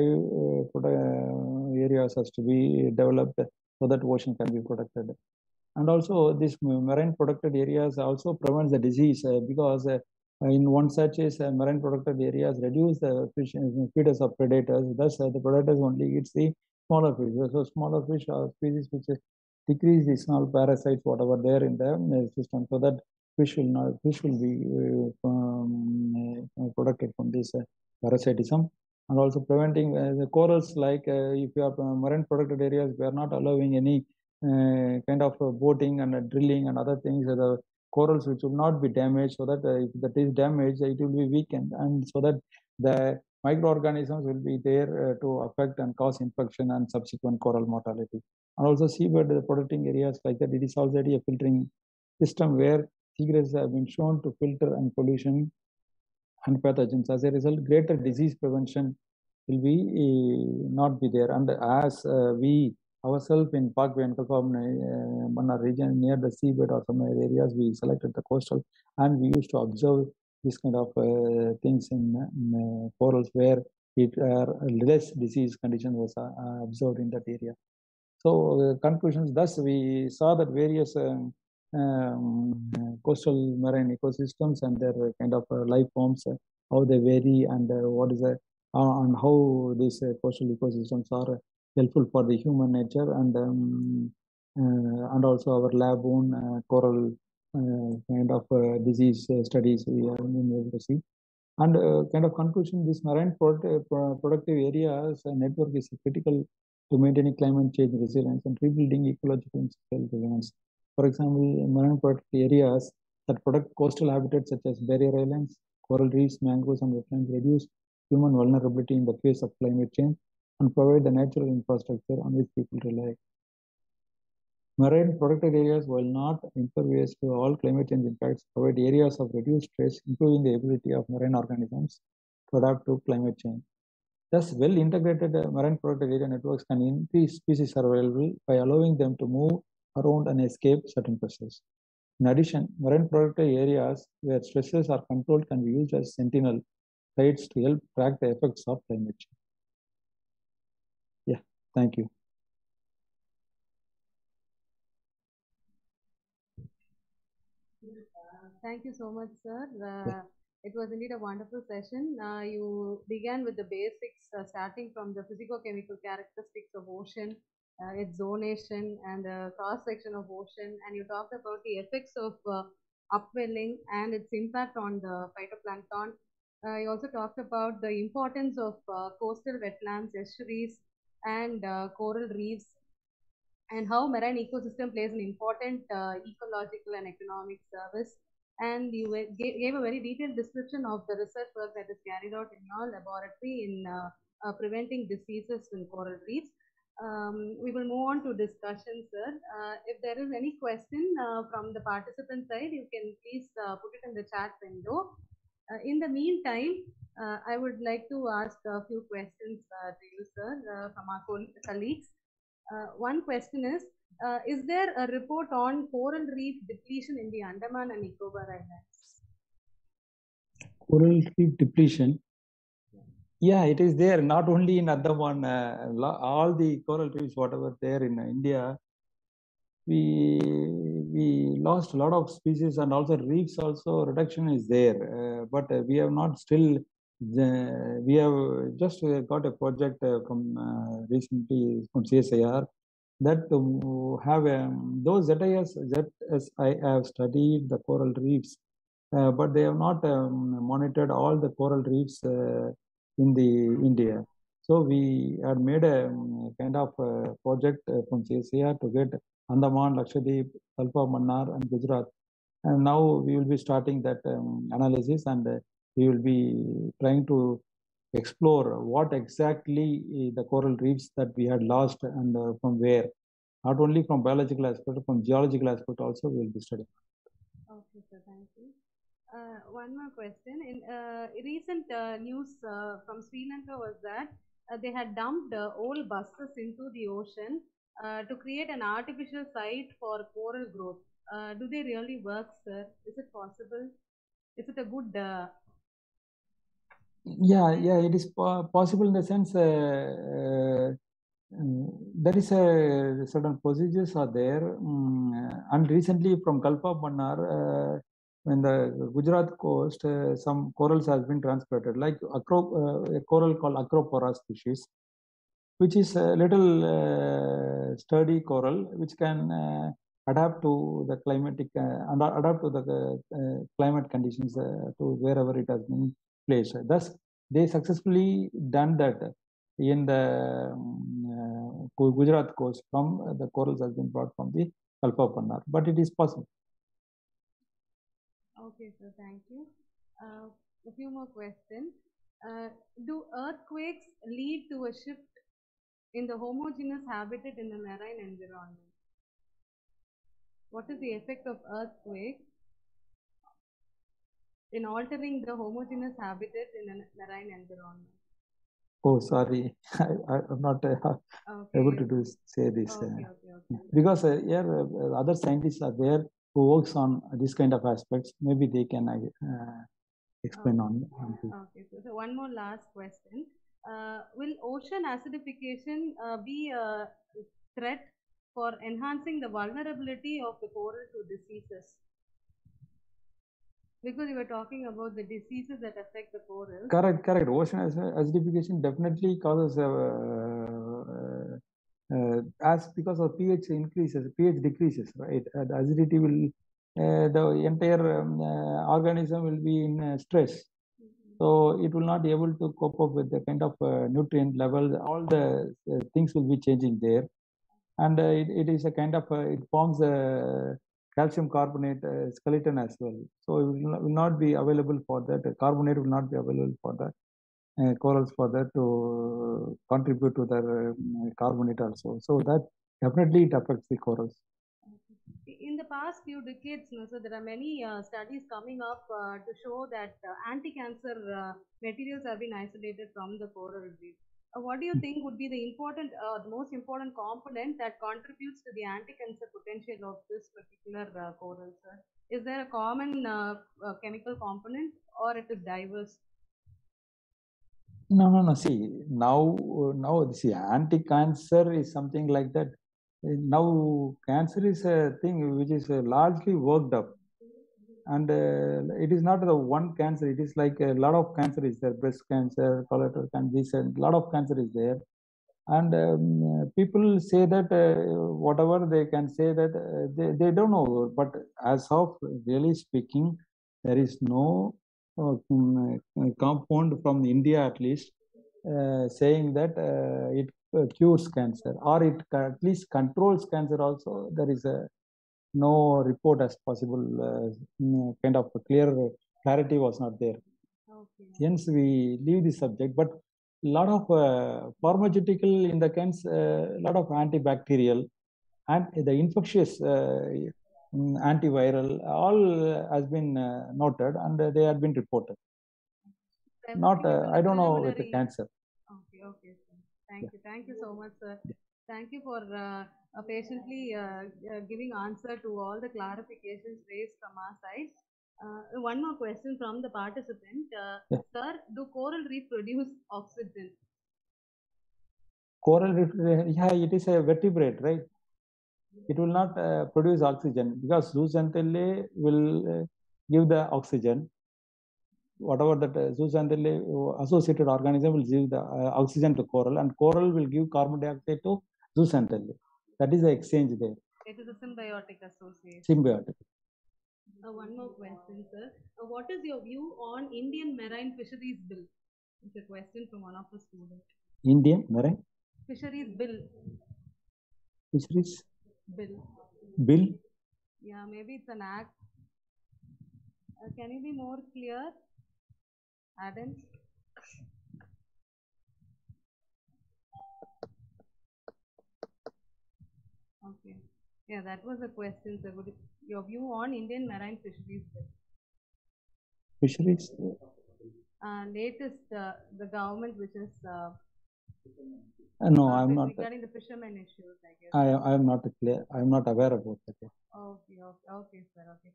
areas has to be developed so that ocean can be protected. And also, this marine protected areas also prevents the disease uh, because uh, in one such is uh, marine protected areas reduce the fish feeders of predators. Thus, uh, the predators only eats the smaller fish. So, smaller fish are species which decrease the small parasites, whatever there in the system, so that fish will not fish will be uh, um, uh, protected from this uh, parasitism. And also preventing uh, the corals, like if you have marine protected areas, we are not allowing any kind of boating and drilling and other things. The corals which will not be damaged so that uh, if that is damaged it will be weakened and so that the microorganisms will be there uh, to affect and cause infection and subsequent coral mortality. And also seabed protecting areas like that it is already a filtering system where seagrasses have been shown to filter and pollution and pathogens. As a result greater disease prevention will be uh, not be there. And as we ourselves in Palk Bay and Kalpam uh, region near the seabed or some areas, we selected the coastal and we used to observe this kind of uh, things in, in uh, corals where it are less disease condition was observed in that area. So conclusions, thus we saw that various um, um, coastal marine ecosystems and their kind of life forms, how they vary and what is the, and how these coastal ecosystems are helpful for the human nature and um, uh, and also our lab own uh, coral uh, Uh, kind of uh, disease uh, studies we are able to see. And kind of conclusion, this marine product, productive areas network is critical to maintaining climate change resilience and rebuilding ecological and social resilience. For example, marine productive areas that protect coastal habitats such as barrier islands, coral reefs, mangroves, and wetlands reduce human vulnerability in the face of climate change and provide the natural infrastructure on which people rely. Marine protected areas, while not impervious to all climate change impacts, provide areas of reduced stress, improving the ability of marine organisms to adapt to climate change. Thus, well integrated marine protected area networks can increase species survival by allowing them to move around and escape certain pressures. In addition, marine protected areas where stresses are controlled can be used as sentinel sites to help track the effects of climate change. Yeah, thank you. Thank you so much, sir. Uh, it was indeed a wonderful session. Uh, you began with the basics, uh, starting from the physicochemical characteristics of ocean, its zonation, and the cross section of ocean, and you talked about the effects of upwelling and its impact on the phytoplankton. you also talked about the importance of coastal wetlands, estuaries, and coral reefs and how marine ecosystem plays an important uh, ecological and economic service. And you gave, a very detailed description of the research work that is carried out in your laboratory in uh, uh, preventing diseases in coral reefs. Um, we will move on to discussion, sir. Uh, if there is any question uh, from the participant side, you can please uh, put it in the chat window. Uh, in the meantime, uh, I would like to ask a few questions to you, sir, from our colleagues. One question is, uh, is there a report on coral reef depletion in the Andaman and Nicobar Islands? Coral reef depletion. Yeah, it is there. Not only in Andaman, uh, all the coral reefs, whatever there in India, we we lost a lot of species and also reefs. Also reduction is there, uh, but uh, we have not still. The, we have just uh, got a project uh, from uh, recently from CSIR that um, have um, those ZIS, ZSI have studied the coral reefs, uh, but they have not um, monitored all the coral reefs uh, in the India. So we had made a um, kind of uh, project uh, from CSIR to get Andaman, Lakshadweep, Talpa, Mannar, and Gujarat. And now we will be starting that um, analysis and uh, we will be trying to explore what exactly uh, the coral reefs that we had lost and uh, from where. Not only from biological aspect, from geological aspect also we will be studying. Okay, sir. Thank you. Uh, one more question. In uh, recent uh, news uh, from Sri Lanka was that uh, they had dumped old buses into the ocean to create an artificial site for coral growth. Do they really work, sir? Is it possible? Is it a good? Yeah, yeah, it is po- possible in the sense uh, uh, mm, there is a certain procedures are there, mm, and recently from Gulf of Mannar, uh, in the Gujarat coast, uh, some corals has been transported, like acro, uh, a coral called Acropora species, which is a little uh, sturdy coral which can uh, adapt to the climatic and adapt to the climate conditions to wherever it has been placed. Thus, they successfully done that in the um, uh, Gujarat coast from uh, the corals has been brought from the Gulf of Mannar, but it is possible. okay, sir. Thank you. Uh, a few more questions. Uh, do earthquakes lead to a shift in the homogeneous habitat in the marine environment? What is the effect of earthquakes in altering the homogeneous habitat in a marine environment? Oh, sorry, I, I'm not uh, Okay. able to do say this uh, Okay, okay, okay. because uh, here uh, other scientists are there who works on this kind of aspects. Maybe they can uh, explain on. on this. Okay, so, so one more last question. Uh, will ocean acidification uh, be a threat for enhancing the vulnerability of the coral to diseases? Because you were talking about the diseases that affect the coral. Correct, correct. Ocean acidification definitely causes uh, uh, uh, as because of pH increases, pH decreases, right? And the acidity will uh, the entire um, uh, organism will be in uh, stress. So it will not be able to cope up with the kind of uh, nutrient level. All the uh, things will be changing there, and uh, it, it is a kind of uh, it forms a calcium carbonate uh, skeleton as well. So it will not, will not be available for that. uh, Carbonate will not be available for that. Uh, corals for that to contribute to their um, carbonate also. So that definitely it affects the corals. In the past few decades, no, so there are many uh, studies coming up uh, to show that uh, anti-cancer uh, materials have been isolated from the coral reef. What do you think would be the important, uh, the most important component that contributes to the anti-cancer potential of this particular uh, coral, sir? Is there a common uh, uh, chemical component or it is diverse? No, no, no. See, now, now, see, anti-cancer is something like that. Now, cancer is a thing which is largely worked up, and uh, it is not the one cancer. It is like a lot of cancer is there: breast cancer, colorectal cancer, a lot of cancer is there. And um, people say that uh, whatever they can say that uh, they, they don't know. But as of really speaking, there is no uh, mm, uh, compound from India at least uh, saying that it cures cancer or it at least controls cancer also. There is a no report as possible. Uh, kind of clear clarity was not there. Okay. Hence, we leave the subject. But a lot of uh, pharmaceutical in the sense a lot of antibacterial and the infectious uh, antiviral all has been uh, noted and they have been reported not Everything uh, i don't know with the cancer Okay, okay, sir. Thank you. Thank you so much, sir. Thank you for uh, uh, patiently uh, uh, giving answer to all the clarifications raised from our side. Uh, one more question from the participant. Uh, Yeah. Sir, do coral reef produce oxygen? coral reef uh, yeah it is a vertebrate right it will not uh, produce oxygen because zooxanthellae will uh, give the oxygen whatever that uh, zooxanthellae uh, associated organism will give the uh, oxygen to coral and coral will give carbon dioxide to zooxanthellae that is the exchange there It is a symbiotic association. symbiotic Uh, one more question, sir. Uh, what is your view on Indian Marine Fisheries Bill? It's a question from one of the students. indian marine Fisheries Bill. fisheries Bill. bill Yeah, maybe it's an act. Uh, can you be more clear? Adam? Okay. Yeah, that was the question, sir. Would you- your view on Indian marine fisheries bill? fisheries Uh, latest, uh, the government which is uh, uh, no i'm not regarding the fishermen issues, I guess. i i am not clear i am not aware about that Okay, okay, okay, sir. Okay.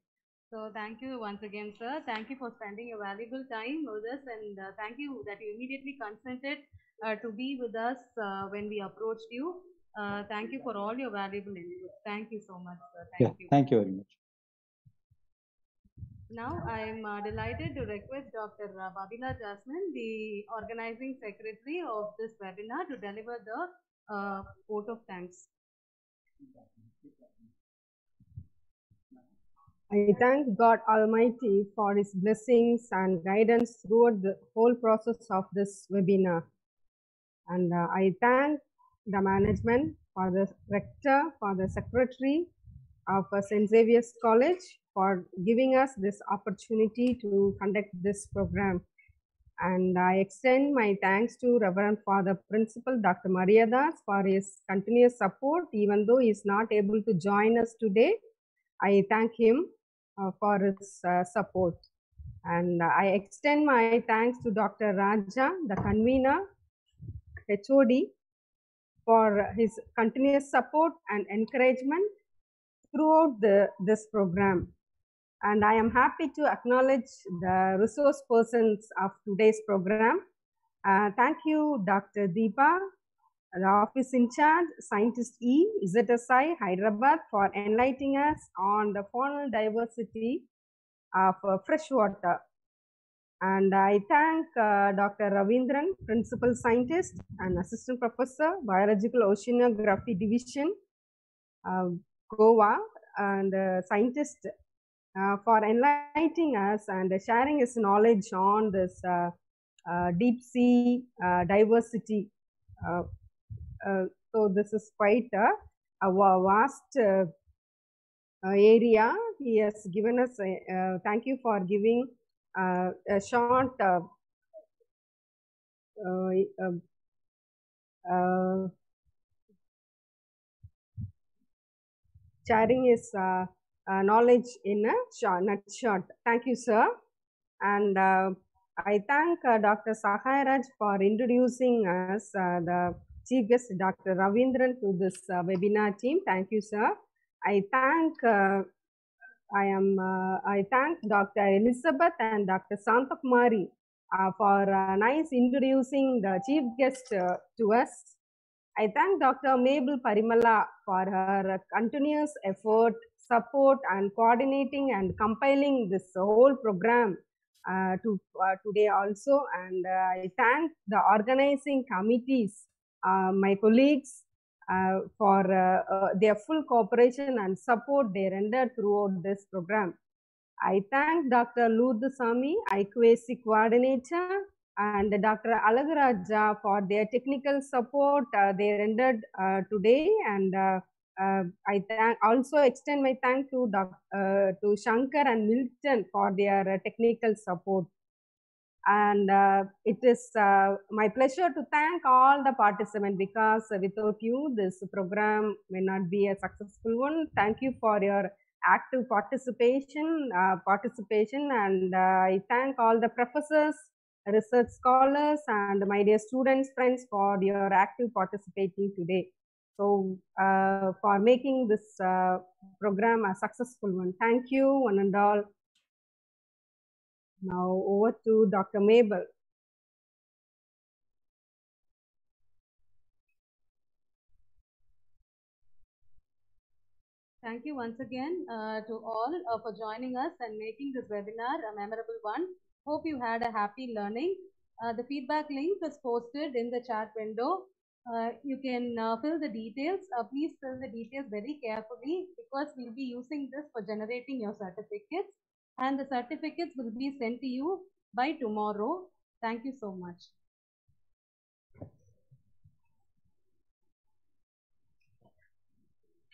So thank you once again, sir. Thank you for spending your valuable time with us, and uh, thank you that you immediately consented uh, to be with us uh, when we approached you. Uh, thank you for all your valuable input. Thank you so much, sir. Thank yeah you. thank you very much Now I am uh, delighted to request Dr. uh, Babila Jasmine, the organizing secretary of this webinar, to deliver the uh, vote of thanks. I thank God Almighty for His blessings and guidance throughout the whole process of this webinar. And uh, I thank the management, for the rector, for the secretary of St. Xavier's College for giving us this opportunity to conduct this program. And I extend my thanks to Reverend Father Principal Dr. Mariadoss for his continuous support, even though he is not able to join us today. I thank him uh, for his uh, support. And I extend my thanks to Dr. Raja, the convener, HOD, for his continuous support and encouragement throughout the, this program. And I am happy to acknowledge the resource persons of today's program. Uh, thank you, Dr. Deepa, the office in charge, Scientist E, ZSI, Hyderabad, for enlightening us on the faunal diversity of uh, fresh water. And I thank uh, Dr. Ravindran, Principal Scientist and Assistant Professor, Biological Oceanography Division, uh, Goa, and uh, Scientist uh, for enlightening us and sharing his knowledge on this uh, uh, deep sea diversity. So this is quite a, a vast area. He has given us. Thank you for giving a short. Uh, uh, uh, uh, sharing his uh, uh, knowledge in a short, nutshot. Thank you, sir. And uh, I thank uh, Dr. Sahairaj for introducing us, uh, the chief guest, Dr. Ravindran, to this uh, webinar team. Thank you, sir. I thank, uh, I am, uh, I thank Dr. Elizabeth and Dr. Santakumari uh, for uh, nice introducing the chief guest to us. I thank Dr. Mabel Parimala for her continuous effort, support, and coordinating and compiling this whole program uh, to uh, today also. And uh, I thank the organizing committees, my colleagues, for uh, uh, their full cooperation and support they rendered throughout this program. I thank Dr. Ludusami, IQAC coordinator, and Dr. Alagaraja for their technical support uh, they rendered uh, today. And uh, uh, I thank, also extend my thank to doc, uh, to Shankar and Milton for their uh, technical support. And uh, it is uh, my pleasure to thank all the participants because without you, this program may not be a successful one. Thank you for your active participation, uh, participation, and I thank all the professors, research scholars, and my dear students, friends for your active participating today. So, uh, for making this uh, program a successful one. Thank you, one and all. Now, over to Dr. Mabel. Thank you once again uh, to all uh, for joining us and making this webinar a memorable one. Hope you had a happy learning. Uh, the feedback link is posted in the chat window. Uh, you can uh, fill the details. Uh, please fill the details very carefully because we'll be using this for generating your certificates and the certificates will be sent to you by tomorrow. Thank you so much.